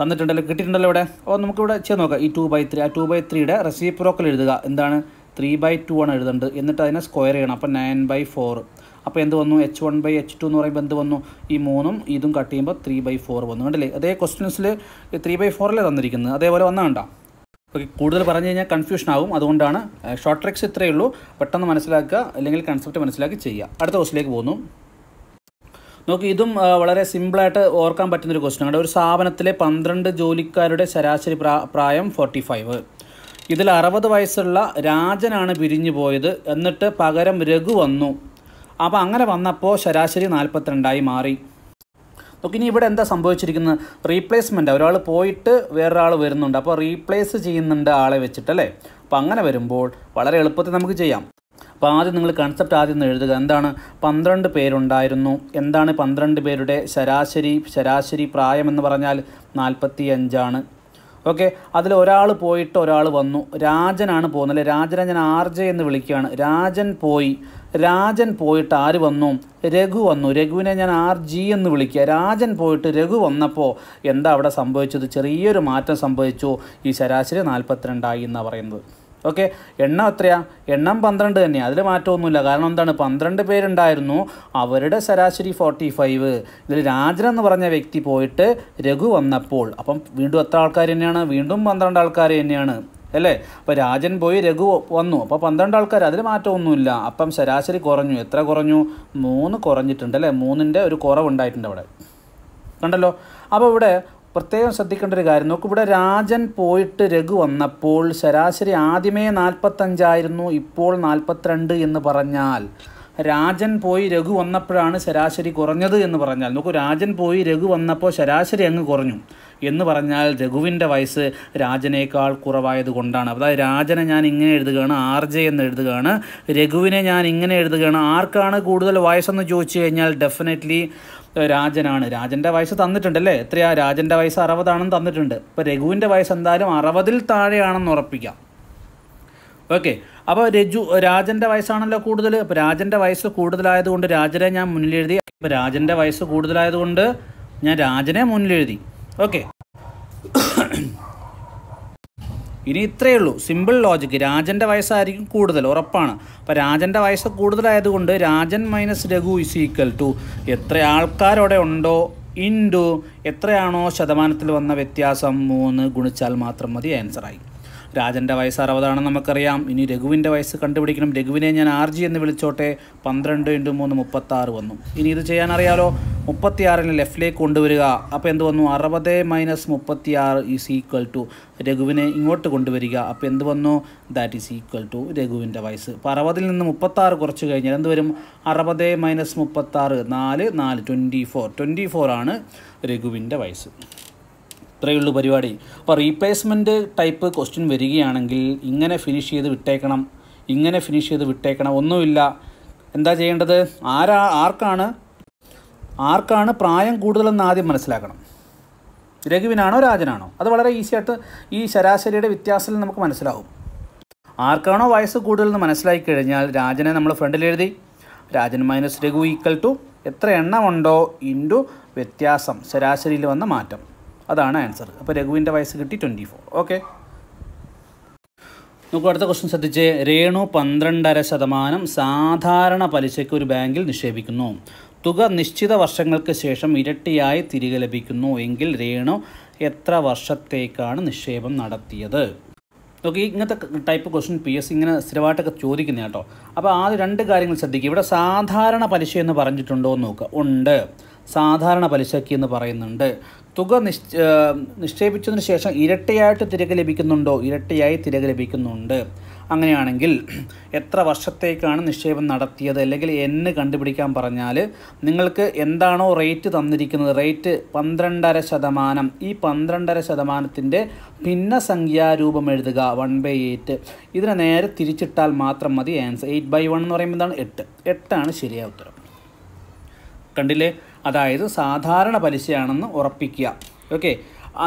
തന്നിട്ടുണ്ടല്ലോ. കിട്ടിയിട്ടുണ്ടല്ലോ ഇവിടെ. അപ്പോൾ നമുക്കിവിടെ ചെയ്ത് നോക്കാം. ഈ ടു ബൈ ത്രീ ആ ടു ബൈ ത്രീയുടെ റെസിപ്രോക്കൽ എഴുതുക. എന്താണ്? ത്രീ ബൈ ടു ആണ് എഴുതേണ്ടത്. എന്നിട്ട് അതിനെ സ്ക്വയർ ചെയ്യണം. അപ്പോൾ നയൻ ബൈ ഫോർ അപ്പോൾ എന്ത് വന്നു? H one by h two എന്ന് പറയുമ്പോൾ എന്ത് വന്നു? ഈ മൂന്നും ഇതും കട്ട് ചെയ്യുമ്പോൾ ത്രീ ബൈ ഫോർ വന്നു. കണ്ടില്ലേ? അതേ ക്വസ്റ്റ്യൻസിൽ ത്രീ ബൈ ഫോറിലേ തന്നിരിക്കുന്നത്. അതേപോലെ വന്നാൽ കണ്ടോ. ഓക്കെ കൂടുതൽ പറഞ്ഞു കഴിഞ്ഞാൽ കൺഫ്യൂഷൻ ആവും. അതുകൊണ്ടാണ് ഷോർട്ട് ട്രിക്സ് ഇത്രയേ ഉള്ളൂ. പെട്ടെന്ന് മനസ്സിലാക്കുക അല്ലെങ്കിൽ കൺസെപ്റ്റ് മനസ്സിലാക്കി ചെയ്യുക. അടുത്ത ക്വസ്റ്റിലേക്ക് പോകുന്നു. നോക്കി ഇതും വളരെ സിമ്പിളായിട്ട് ഓർക്കാൻ പറ്റുന്നൊരു ക്വസ്റ്റ്യൻ ആണ്. ഒരു സ്ഥാപനത്തിലെ പന്ത്രണ്ട് ജോലിക്കാരുടെ ശരാശരി പ്രായം ഫോർട്ടി ഫൈവ് ഇതിൽ അറുപത് വയസ്സുള്ള രാജനാണ് പിരിഞ്ഞു പോയത്. എന്നിട്ട് പകരം രഘു വന്നു. അപ്പോൾ അങ്ങനെ വന്നപ്പോൾ ശരാശരി നാൽപ്പത്തിരണ്ടായി മാറി. നോക്കി ഇനി ഇവിടെ എന്താ സംഭവിച്ചിരിക്കുന്നത്? റീപ്ലേസ്മെന്റ് ഒരാൾ പോയിട്ട് വേറൊരാൾ വരുന്നുണ്ട്. അപ്പോൾ റീപ്ലേസ് ചെയ്യുന്നുണ്ട് ആളെ വെച്ചിട്ടല്ലേ അപ്പോൾ അങ്ങനെ വരുമ്പോൾ വളരെ എളുപ്പത്തിൽ നമുക്ക് ചെയ്യാം. അപ്പോൾ ആദ്യം നിങ്ങൾ കൺസെപ്റ്റ് ആദ്യം ഒന്ന് എഴുതുക. എന്താണ്? പന്ത്രണ്ട് പേരുണ്ടായിരുന്നു. എന്താണ് പന്ത്രണ്ട് പേരുടെ ശരാശരി? ശരാശരി പ്രായം എന്ന് പറഞ്ഞാൽ നാൽപ്പത്തി അഞ്ചാണ് ഓക്കെ? അതിൽ ഒരാൾ പോയിട്ട് ഒരാൾ വന്നു. രാജനാണ് പോകുന്നത്. അല്ലെ? രാജനെ ഞാൻ ആർ ജെ എന്ന് വിളിക്കുകയാണ്. രാജൻ പോയി. രാജൻ പോയിട്ട് ആര് വന്നു? രഘു വന്നു. രഘുവിനെ ഞാൻ ആർ ജി എന്ന് വിളിക്കുക. രാജൻ പോയിട്ട് രഘു വന്നപ്പോൾ എന്താ അവിടെ സംഭവിച്ചത്? ചെറിയൊരു മാറ്റം സംഭവിച്ചു. ഈ ശരാശരി നാൽപ്പത്തിരണ്ടായി എന്നാണ് പറയുന്നത്. ഓക്കെ എണ്ണം എത്രയാ? എണ്ണം പന്ത്രണ്ട് തന്നെ അതിൽ മാറ്റമൊന്നുമില്ല. കാരണം എന്താണ്? പന്ത്രണ്ട് പേരുണ്ടായിരുന്നു. അവരുടെ ശരാശരി ഫോർട്ടി ഫൈവ് ഇതിൽ രാജൻ എന്ന് പറഞ്ഞ വ്യക്തി പോയിട്ട് രഘു വന്നപ്പോൾ അപ്പം വീണ്ടും എത്ര ആൾക്കാർ തന്നെയാണ്? വീണ്ടും പന്ത്രണ്ട് ആൾക്കാർ തന്നെയാണ്. അല്ലേ? അപ്പോൾ രാജൻ പോയി രഘു വന്നു. അപ്പോൾ പന്ത്രണ്ട് ആൾക്കാർ അതിൽ മാറ്റമൊന്നുമില്ല. അപ്പം ശരാശരി കുറഞ്ഞു. എത്ര കുറഞ്ഞു? മൂന്ന് കുറഞ്ഞിട്ടുണ്ട്. അല്ലേ? മൂന്നിന്റെ ഒരു കുറവുണ്ടായിട്ടുണ്ട് അവിടെ. കണ്ടല്ലോ? അപ്പോൾ ഇവിടെ പ്രത്യേകം ശ്രദ്ധിക്കേണ്ട ഒരു കാര്യം. നോക്കൂ ഇവിടെ രാജൻ പോയിട്ട് രഘു വന്നപ്പോൾ ശരാശരി ആദ്യമേ നാൽപ്പത്തഞ്ചായിരുന്നു ഇപ്പോൾ നാൽപ്പത്തിരണ്ട് എന്ന് പറഞ്ഞാൽ രാജൻ പോയി രഘു വന്നപ്പോഴാണ് ശരാശരി കുറഞ്ഞത് എന്ന് പറഞ്ഞാൽ. നോക്കൂ രാജൻ പോയി രഘു വന്നപ്പോൾ ശരാശരി അങ്ങ് കുറഞ്ഞു. എന്ന് പറഞ്ഞാൽ രഘുവിന്റെ വയസ്സ് രാജനേക്കാൾ കുറവായത് കൊണ്ടാണ്. അതായത് രാജനെ ഞാൻ ഇങ്ങനെ എഴുതുകയാണ് ആർ ജെ എന്ന് എഴുതുകയാണ്. രഘുവിനെ ഞാൻ ഇങ്ങനെ എഴുതുകയാണ്. ആർക്കാണ് കൂടുതൽ വയസ്സെന്ന് ചോദിച്ചു കഴിഞ്ഞാൽ ഡെഫിനറ്റ്ലി രാജനാണ്. രാജന്റെ വയസ്സ് തന്നിട്ടുണ്ടല്ലേ? എത്രയാ? രാജന്റെ വയസ്സ് അറുപതാണെന്ന് തന്നിട്ടുണ്ട്. ഇപ്പോൾ രഘുവിന്റെ വയസ്സ് എന്തായാലും അറുപതിൽ താഴെയാണെന്ന് ഉറപ്പിക്കാം. ഓക്കെ. അപ്പോൾ രജു രാജന്റെ വയസ്സാണല്ലോ കൂടുതൽ. അപ്പോൾ രാജന്റെ വയസ്സ് കൂടുതലായതുകൊണ്ട് രാജനെ ഞാൻ മുന്നിലെഴുതി. അപ്പോൾ രാജന്റെ വയസ്സ് കൂടുതലായതുകൊണ്ട് ഞാൻ രാജനെ മുന്നിലെഴുതി. ഓക്കെ. ഇനി ഇത്രയേ ഉള്ളൂ. സിമ്പിൾ ലോജിക്ക് രാജന്റെ വയസ്സായിരിക്കും കൂടുതൽ ഉറപ്പാണ്. അപ്പോൾ രാജന്റെ വയസ്സ് കൂടുതലായതുകൊണ്ട് Rajan minus Raghu is equal to എത്ര ആൾക്കാരവിടെ ഉണ്ടോ? ഇൻഡു എത്രയാണോ ശതമാനത്തിൽ വന്ന വ്യത്യാസം? മൂന്ന് ഗുണിച്ചാൽ മാത്രം മതി ആൻസറായി രാജന്റെ വയസ്സ് അറുപതാണെന്ന് നമുക്കറിയാം. ഇനി രഘുവിന്റെ വയസ്സ് കണ്ടുപിടിക്കണം. രഘുവിനെ ഞാൻ ആർ ജി എന്ന് വിളിച്ചോട്ടെ. പന്ത്രണ്ട് ഇന്റു മൂന്ന് മുപ്പത്താറ് വന്നു. ഇനി ഇത് ചെയ്യാൻ അറിയാലോ മുപ്പത്തിയാറിന് ലെഫ്റ്റിലേക്ക് കൊണ്ടുവരിക. അപ്പോൾ എന്ത് വന്നു? അറുപത് മൈനസ് മുപ്പത്തിയാറ് ഈസ് ഈക്വൽ ടു രഘുവിനെ ഇങ്ങോട്ട് കൊണ്ടുവരിക. അപ്പോൾ എന്ത് വന്നു? ദാറ്റ് ഈസ് ഈക്വൽ ടു രഘുവിന്റെ വയസ്സ്. അപ്പോൾ അറുപതിൽ നിന്ന് മുപ്പത്താറ് കുറച്ച് കഴിഞ്ഞാൽ എന്ത് വരും? അറുപത് മൈനസ് മുപ്പത്താറ് നാല് നാല് ട്വന്റി ഫോർ ട്വന്റി ഫോർ ആണ് രഘുവിന്റെ വയസ്സ്. ഇത്രയേ ഉള്ളൂ പരിപാടി. അപ്പോൾ റീപ്ലേസ്മെന്റ് ടൈപ്പ് ക്വസ്റ്റ്യൻ വരികയാണെങ്കിൽ ഇങ്ങനെ ഫിനിഷ് ചെയ്ത് വിട്ടേക്കണം ഇങ്ങനെ ഫിനിഷ് ചെയ്ത് വിട്ടേക്കണം ഒന്നുമില്ല. എന്താ ചെയ്യേണ്ടത്? ആരാ ആർക്കാണ് ആർക്കാണ് പ്രായം കൂടുതലെന്ന് ആദ്യം മനസ്സിലാക്കണം. രഘുവിനാണോ രാജനാണോ? അത് വളരെ ഈസി ആയിട്ട് ഈ ശരാശരിയുടെ വ്യത്യാസത്തിൽ നമുക്ക് മനസ്സിലാവും. ആർക്കാണോ വയസ്സ് കൂടുതലെന്ന് മനസ്സിലാക്കി കഴിഞ്ഞാൽ രാജനെ നമ്മൾ ഫ്രണ്ടിൽ എഴുതി. Rajan minus Raghu equal to എത്ര എണ്ണമുണ്ടോ ഇന്റു വ്യത്യാസം ശരാശരിയിൽ വന്ന മാറ്റം. അതാണ് ആൻസർ അപ്പോൾ രഘുവിന്റെ വയസ്സ് കിട്ടി ട്വന്റി ഫോർ ഓക്കെ നമുക്ക് അടുത്ത ക്വസ്റ്റ്യൻ ശ്രദ്ധിച്ച്. രേണു പന്ത്രണ്ടര ശതമാനം സാധാരണ പലിശയ്ക്ക് ഒരു ബാങ്കിൽ നിക്ഷേപിക്കുന്നു. തുക നിശ്ചിത വർഷങ്ങൾക്ക് ശേഷം ഇരട്ടിയായി തിരികെ ലഭിക്കുന്നു എങ്കിൽ രേണു എത്ര വർഷത്തേക്കാണ് നിക്ഷേപം നടത്തിയത്? നോക്കി ഇങ്ങനത്തെ ടൈപ്പ് ക്വസ്റ്റ്യൻ പി എസ് ഇങ്ങനെ സ്ഥിരമായിട്ടൊക്കെ ചോദിക്കുന്ന കേട്ടോ. അപ്പോൾ ആദ്യം രണ്ട് കാര്യങ്ങൾ ശ്രദ്ധിക്കുക ഇവിടെ സാധാരണ പലിശ എന്ന് പറഞ്ഞിട്ടുണ്ടോ എന്ന് നോക്കുക ഉണ്ട്. സാധാരണ പലിശയ്ക്ക് എന്ന് പറയുന്നുണ്ട്. തുക നിശ് നിക്ഷേപിച്ചതിന് ശേഷം ഇരട്ടയായിട്ട് തിരികെ ലഭിക്കുന്നുണ്ടോ? ഇരട്ടയായി തിരികെ ലഭിക്കുന്നുണ്ട്. അങ്ങനെയാണെങ്കിൽ എത്ര വർഷത്തേക്കാണ് നിക്ഷേപം നടത്തിയത്? അല്ലെങ്കിൽ എന്ന് കണ്ടുപിടിക്കാൻ പറഞ്ഞാൽ നിങ്ങൾക്ക് എന്താണോ റേറ്റ് തന്നിരിക്കുന്നത്? റേറ്റ് പന്ത്രണ്ടര ശതമാനം. ഈ പന്ത്രണ്ടര ശതമാനത്തിന്റെ ഭിന്നസംഖ്യാരൂപം എഴുതുക. വൺ ബൈ എയ്റ്റ് ഇതിനെ നേരെ തിരിച്ചിട്ടാൽ മാത്രം മതി. ആൻസർ എയ്റ്റ് ബൈ വൺ എന്ന് പറയുമ്പോൾ എന്താണ് എട്ട്. എട്ടാണ് ശരിയായ ഉത്തരം. കണ്ടില്ലേ? അതായത് സാധാരണ പലിശയാണെന്ന് ഉറപ്പിക്കുക. ഓക്കെ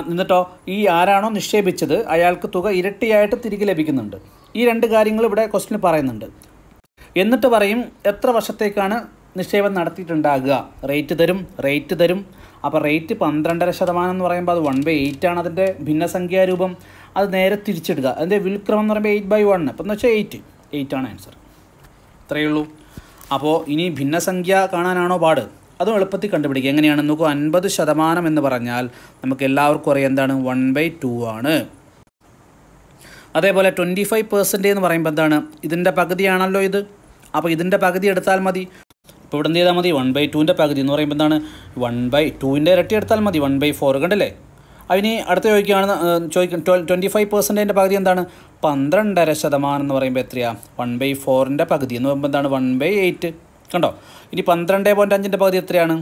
എന്നിട്ടോ ഈ ആരാണോ നിക്ഷേപിച്ചത് അയാൾക്ക് തുക ഇരട്ടിയായിട്ട് തിരികെ ലഭിക്കുന്നുണ്ട്. ഈ രണ്ട് കാര്യങ്ങൾ ഇവിടെ ക്വസ്റ്റിന് പറയുന്നുണ്ട്. എന്നിട്ട് പറയും എത്ര വർഷത്തേക്കാണ് നിക്ഷേപം നടത്തിയിട്ടുണ്ടാകുക? റേറ്റ് തരും റേറ്റ് തരും. അപ്പോൾ റേറ്റ് പന്ത്രണ്ടര ശതമാനം എന്ന് പറയുമ്പോൾ അത് വൺ ബൈ എയ്റ്റ് ആണ് അതിന്റെ ഭിന്നസംഖ്യാരൂപം അത് നേരെ തിരിച്ചിടുക. അതിന്റെ വിൽക്രമം എന്ന് പറയുമ്പോൾ എയ്റ്റ് ബൈ വൺ അപ്പം എന്ന് വെച്ചാൽ എയ്റ്റ് എയ്റ്റ് ആണ് ആൻസർ ഇത്രയേ ഉള്ളൂ. അപ്പോൾ ഇനി ഭിന്നസംഖ്യ കാണാനാണോ പാട്? അതും എളുപ്പത്തിൽ കണ്ടുപിടിക്കുക. എങ്ങനെയാണ്? നോക്കൂ അൻപത് ശതമാനം എന്ന് പറഞ്ഞാൽ നമുക്ക് എല്ലാവർക്കും അറിയാം എന്താണ്? വൺ ബൈ ടു ആണ്. അതേപോലെ ട്വന്റി ഫൈവ് പെർസെന്റ് എന്ന് പറയുമ്പോൾ എന്താണ്? ഇതിന്റെ പകുതിയാണല്ലോ ഇത്. അപ്പോൾ ഇതിന്റെ പകുതി എടുത്താൽ മതി. ഇപ്പോൾ ഇവിടെ എന്ത് ചെയ്താൽ മതി? വൺ ബൈ ടുവിന്റെ പകുതി എന്ന് പറയുമ്പോൾ എന്താണ്? വൺ ബൈ ടുവിന്റെ ഇരട്ടി എടുത്താൽ മതി. വൺ ബൈ ഫോർ കണ്ടല്ലേ? അതിന് അടുത്ത ചോദിക്കുകയാണ് ചോദിക്കും ട്വൽ ട്വന്റി ഫൈവ് പെർസെന്റേജിന്റെ പകുതി എന്താണ്? പന്ത്രണ്ടര ശതമാനം എന്ന് പറയുമ്പോൾ എത്രയാണ് വൺ ബൈ ഫോറിന്റെ പകുതി എന്ന് പറയുമ്പോൾ എന്താണ്? One by eight. കണ്ടോ? ഇനി പന്ത്രണ്ട് പോയിന്റ് അഞ്ചിന്റെ പകുതി എത്രയാണ്?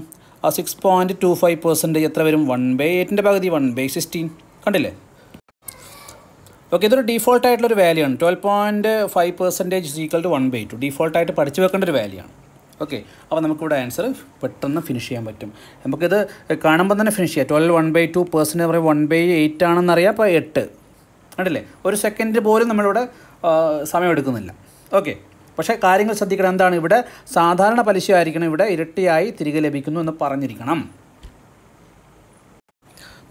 ആ six point two five percentage എത്ര വരും? വൺ ബൈ എയ്റ്റിന്റെ പകുതി വൺ ബൈ സിക്സ്റ്റീൻ കണ്ടില്ലേ? ഓക്കെ ഇതൊരു ഡീഫോൾട്ട് ആയിട്ടുള്ളൊരു വാല്യൂ ആണ്. Twelve point five percentage equal to one by two ഡീഫോൾട്ടായിട്ട് പഠിച്ചു വെക്കേണ്ട ഒരു വാല്യൂ ആണ്. ഓക്കെ അപ്പോൾ നമുക്കിവിടെ ആൻസർ പെട്ടെന്ന് ഫിനിഷ് ചെയ്യാൻ പറ്റും. നമുക്കിത് കാണുമ്പോൾ തന്നെ ഫിനിഷ് ചെയ്യാം. Twelve one by two percent പറയും വൺ ബൈ എയ്റ്റ് ആണെന്നറിയാം. അപ്പോൾ എട്ട്. കണ്ടില്ലേ? ഒരു സെക്കൻഡ് പോലും നമ്മളിവിടെ സമയം എടുക്കുന്നില്ല. ഓക്കെ പക്ഷേ കാര്യങ്ങൾ ശ്രദ്ധിക്കണം. എന്താണ് ഇവിടെ? സാധാരണ പലിശ ആയിരിക്കണം ഇവിടെ ഇരട്ടിയായി തിരികെ ലഭിക്കുന്നു എന്ന് പറഞ്ഞിരിക്കണം.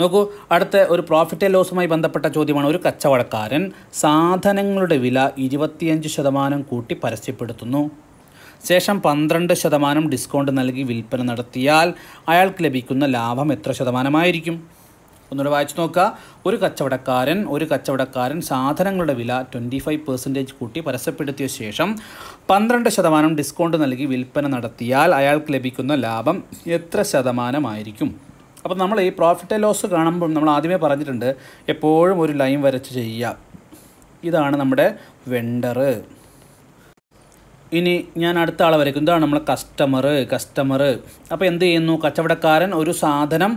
നോക്കൂ അടുത്ത ഒരു പ്രോഫിറ്റ് ആൻഡ് ലോസുമായി ബന്ധപ്പെട്ട ചോദ്യമാണ്. ഒരു കച്ചവടക്കാരൻ സാധനങ്ങളുടെ വില ഇരുപത്തിയഞ്ച് ശതമാനം കൂട്ടി പരസ്യപ്പെടുത്തുന്നു. ശേഷം പന്ത്രണ്ട് ശതമാനം ഡിസ്കൗണ്ട് നൽകി വിൽപ്പന നടത്തിയാൽ അയാൾക്ക് ലഭിക്കുന്ന ലാഭം എത്ര ശതമാനമായിരിക്കും? ഒന്നുകൂടെ വായിച്ചു നോക്കുക. ഒരു കച്ചവടക്കാരൻ ഒരു കച്ചവടക്കാരൻ സാധനങ്ങളുടെ വില ട്വന്റി ഫൈവ് പെർസെന്റേജ് കൂട്ടി പരസ്യപ്പെടുത്തിയ ശേഷം പന്ത്രണ്ട് ശതമാനം ഡിസ്കൗണ്ട് നൽകി വിൽപ്പന നടത്തിയാൽ അയാൾക്ക് ലഭിക്കുന്ന ലാഭം എത്ര ശതമാനമായിരിക്കും? അപ്പോൾ നമ്മൾ ഈ പ്രോഫിറ്റ് ലോസ് കാണുമ്പോൾ നമ്മൾ ആദ്യമേ പറഞ്ഞിട്ടുണ്ട് എപ്പോഴും ഒരു ലൈൻ വരച്ച് ചെയ്യുക. ഇതാണ് നമ്മുടെ വെണ്ടർ ഇനി ഞാൻ അടുത്ത ആളെ വരയ്ക്കും. ഇതാണ് നമ്മളെ കസ്റ്റമർ കസ്റ്റമർ അപ്പോൾ എന്ത് ചെയ്യുന്നു? കച്ചവടക്കാരൻ ഒരു സാധനം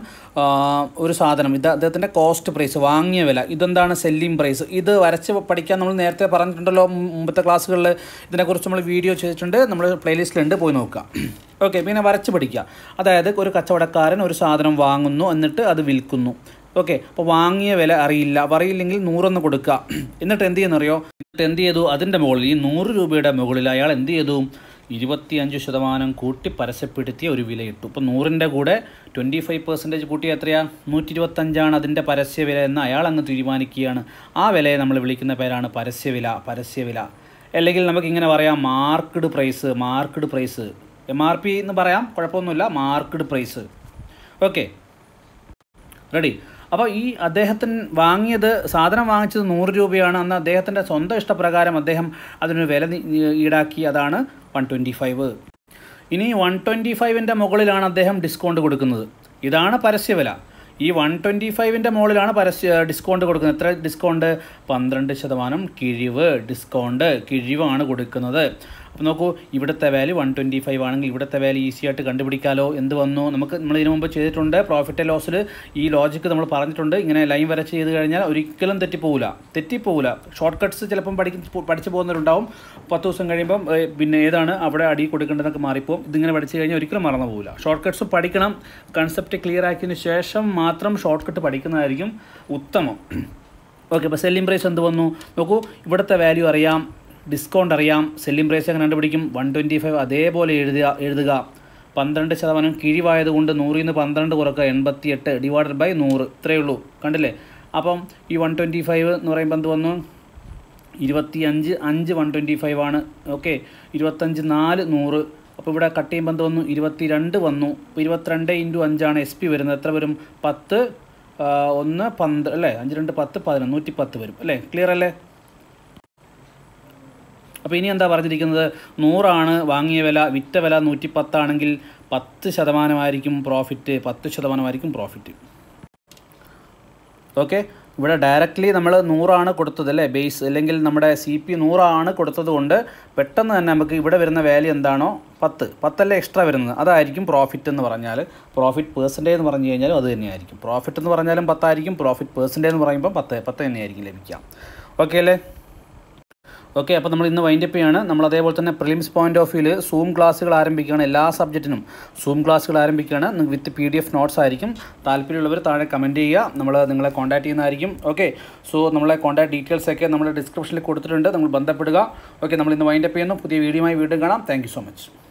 ഒരു സാധനം. ഇത് അദ്ദേഹത്തിന്റെ കോസ്റ്റ് പ്രൈസ് വാങ്ങിയ വില. ഇതെന്താണ് സെല്ലിംഗ് പ്രൈസ് ഇത് വരച്ച് പഠിക്കാൻ നമ്മൾ നേരത്തെ പറഞ്ഞിട്ടുണ്ടല്ലോ മുമ്പത്തെ ക്ലാസ്സുകളിൽ ഇതിനെക്കുറിച്ച് നമ്മൾ വീഡിയോ ചെയ്തിട്ടുണ്ട്. നമ്മൾ പ്ലേലിസ്റ്റിലുണ്ട് പോയി നോക്കുക. ഓക്കെ പിന്നെ വരച്ച് പഠിക്കുക. അതായത് ഒരു കച്ചവടക്കാരൻ ഒരു സാധനം വാങ്ങുന്നു എന്നിട്ട് അത് വിൽക്കുന്നു. ഓക്കെ അപ്പോൾ വാങ്ങിയ വില അറിയില്ല. അറിയില്ലെങ്കിൽ നൂറൊന്ന് കൊടുക്കുക. എന്നിട്ട് എന്ത് ചെയ്യുന്നറിയോ? എന്നിട്ട് എന്ത് ചെയ്തു? അതിന്റെ മുകളിൽ ഈ നൂറ് രൂപയുടെ മുകളിൽ അയാൾ എന്ത് ചെയ്തു? ഇരുപത്തിയഞ്ച് ശതമാനം കൂട്ടി പരസ്യപ്പെടുത്തിയ ഒരു വില ഇട്ടു ഇപ്പോൾ നൂറിന്റെ കൂടെ ട്വന്റി ഫൈവ് പെർസെന്റേജ് കൂട്ടി എത്രയാണ് നൂറ്റി ഇരുപത്തഞ്ചാണ് അതിന്റെ പരസ്യവില എന്ന് അയാൾ അങ്ങ് തീരുമാനിക്കുകയാണ്. ആ വിലയെ നമ്മൾ വിളിക്കുന്ന പേരാണ് പരസ്യവില പരസ്യവില. അല്ലെങ്കിൽ നമുക്കിങ്ങനെ പറയാം marked price marked price M R P എന്ന് പറയാം കുഴപ്പമൊന്നുമില്ല മാർക്കഡ് പ്രൈസ് ഓക്കെ. റെഡി അപ്പോൾ ഈ അദ്ദേഹത്തിന് വാങ്ങിയത് സാധനം വാങ്ങിച്ചത് നൂറ് രൂപയാണ്. അന്ന് അദ്ദേഹത്തിന്റെ സ്വന്തം ഇഷ്ടപ്രകാരം അദ്ദേഹം അതിനൊരു വില ഈടാക്കി. അതാണ് വൺ ട്വന്റി ഫൈവ്. ഇനി വൺ ട്വന്റി ഫൈവിന്റെ മുകളിലാണ് അദ്ദേഹം ഡിസ്കൗണ്ട് കൊടുക്കുന്നത്. ഇതാണ് പരസ്യവില. ഈ വൺ ട്വന്റി ഫൈവിന്റെ മുകളിലാണ് പരസ്യ ഡിസ്കൗണ്ട് കൊടുക്കുന്നത്. എത്ര ഡിസ്കൗണ്ട്? പന്ത്രണ്ട് ശതമാനം കിഴിവ്. ഡിസ്കൗണ്ട് കിഴിവാണ് കൊടുക്കുന്നത്. അപ്പോൾ നോക്കൂ ഇവിടുത്തെ വാല്യൂ വൺ ട്വന്റി ഫൈവ് ആണെങ്കിൽ ഇവിടുത്തെ വാല്യൂ ഈസി ആയിട്ട് കണ്ടുപിടിക്കാലോ എന്ത് വന്നു? നമുക്ക് നമ്മൾ ഇതിനു മുമ്പ് ചെയ്തിട്ടുണ്ട് പ്രോഫിറ്റ് ലോസിൽ ഈ ലോജിക്ക് നമ്മൾ പറഞ്ഞിട്ടുണ്ട്. ഇങ്ങനെ ലൈൻ വരച്ച് ചെയ്ത് കഴിഞ്ഞാൽ ഒരിക്കലും തെറ്റിപ്പോവില്ല തെറ്റിപ്പോവില്ല ഷോർട്ട് കട്ട്സ് ചിലപ്പം പഠിക്കും പഠിച്ചു പോകുന്നവരുണ്ടാവും. പത്ത് ദിവസം കഴിയുമ്പം പിന്നെ ഏതാണ്? അവിടെ അടി കൊടുക്കേണ്ടതൊക്കെ മാറിപ്പോവും. ഇതിങ്ങനെ പഠിച്ചു കഴിഞ്ഞാൽ ഒരിക്കലും മറന്നു പോകില്ല ഷോർട്ട് കട്ട്സ് പഠിക്കണം. കൺസെപ്റ്റ് ക്ലിയർ ആക്കിയതിന് ശേഷം മാത്രം ഷോർട്ട് കട്ട് പഠിക്കുന്നതായിരിക്കും ഉത്തമം. ഓക്കെ അപ്പോൾ സെല്ലിംഗ് പ്രൈസ് എന്ത് വന്നു? നോക്കൂ ഇവിടുത്തെ വാല്യൂ അറിയാം. ഡിസ്കൗണ്ട് അറിയാം. സെല്ലിംഗ് പ്രൈസ് എങ്ങനെ കണ്ടുപിടിക്കും. വൺ ട്വന്റി ഫൈവ് അതേപോലെ എഴുതുക എഴുതുക. പന്ത്രണ്ട് ശതമാനം കിഴിവായതുകൊണ്ട് നൂറിൽ നിന്ന് പന്ത്രണ്ട് കുറക്കുക. എൺപത്തി എട്ട് ഡിവൈഡഡ് ബൈ നൂറ്. ഇത്രയേ ഉള്ളൂ. കണ്ടില്ലേ? അപ്പം ഈ വൺ ട്വന്റി ഫൈവ് എന്ന് പറയുമ്പോൾ എന്ത് വന്നു? ഇരുപത്തി അഞ്ച് അഞ്ച് വൺ ട്വന്റി ഫൈവ് ആണ്. ഓക്കെ ഇരുപത്തഞ്ച് നാല് നൂറ്. അപ്പോൾ ഇവിടെ കട്ട് ചെയ്യുമ്പോൾ എന്ത് വന്നു? ഇരുപത്തി രണ്ട് വന്നു. അപ്പോൾ ഇരുപത്തിരണ്ട് ഇന്റു അഞ്ചാണ് എസ് പി വരുന്നത്. എത്ര വരും? പത്ത് ഒന്ന് പന്ത് അല്ലേ? അഞ്ച് രണ്ട് പത്ത് പതിനൊന്ന്. നൂറ്റി പത്ത് വരും. അല്ലേ? ക്ലിയർ അല്ലേ? അപ്പോൾ ഇനി എന്താ പറഞ്ഞിരിക്കുന്നത്? നൂറാണ് വാങ്ങിയ വില വിറ്റ വില നൂറ്റി പത്താണെങ്കിൽ പത്ത് ശതമാനമായിരിക്കും പ്രോഫിറ്റ് പത്ത് ശതമാനമായിരിക്കും പ്രോഫിറ്റ് ഓക്കെ ഇവിടെ ഡയറക്റ്റ്ലി നമ്മൾ നൂറാണ് കൊടുത്തത് അല്ലേ? ബേസ് അല്ലെങ്കിൽ നമ്മുടെ സി പി നൂറാണ് കൊടുത്തത് കൊണ്ട് പെട്ടെന്ന് തന്നെ നമുക്ക് ഇവിടെ വരുന്ന വാല്യൂ എന്താണോ? പത്ത്. പത്തല്ലേ എക്സ്ട്രാ വരുന്നത്. അതായിരിക്കും പ്രോഫിറ്റ് എന്ന് പറഞ്ഞാൽ പ്രോഫിറ്റ് പേഴ്സന്റേജ് എന്ന് പറഞ്ഞു കഴിഞ്ഞാൽ അത് തന്നെയായിരിക്കും. പ്രോഫിറ്റ് എന്ന് പറഞ്ഞാലും പത്തായിരിക്കും. പ്രോഫിറ്റ് പേഴ്സന്റേജ് എന്ന് പറയുമ്പോൾ പത്ത്. പത്ത് തന്നെയായിരിക്കും ലഭിക്കുക. ഓക്കെ അല്ലേ? ഓക്കെ അപ്പോൾ നമ്മൾ ഇന്ന് വൈൻഡപ്പ് ചെയ്യാണ്. നമ്മൾ അതേപോലെ തന്നെ പ്രിലിംസ് പോയിന്റ് ഓഫ് വ്യൂവിൽ സൂം ക്ലാസ്സുകൾ ആരംഭിക്കുകയാണ്. എല്ലാ സബ്ജക്റ്റിനും സൂം ക്ലാസ്സുകൾ ആരംഭിക്കുകയാണ് നിങ്ങൾക്ക് with P D F notes ആയിരിക്കും. താല്പര്യമുള്ളവർ താഴെ കമന്റ് ചെയ്യുക. നമ്മൾ നിങ്ങളെ കോൺടാക്ട് ചെയ്യുന്നതായിരിക്കും. ഓക്കെ സോ നമ്മളെ കോൺടാക്ട് ഡീറ്റെയിൽസ് ഒക്കെ നമ്മൾ ഡിസ്ക്രിപ്ഷനിൽ കൊടുത്തിട്ടുണ്ട്. നമ്മൾ ബന്ധപ്പെടുക. ഓക്കെ നമ്മൾ ഇന്ന് വൈൻഡപ്പ് ചെയ്യുന്നു. പുതിയ വീഡിയോയുമായി വീണ്ടും കാണാം. Thank so much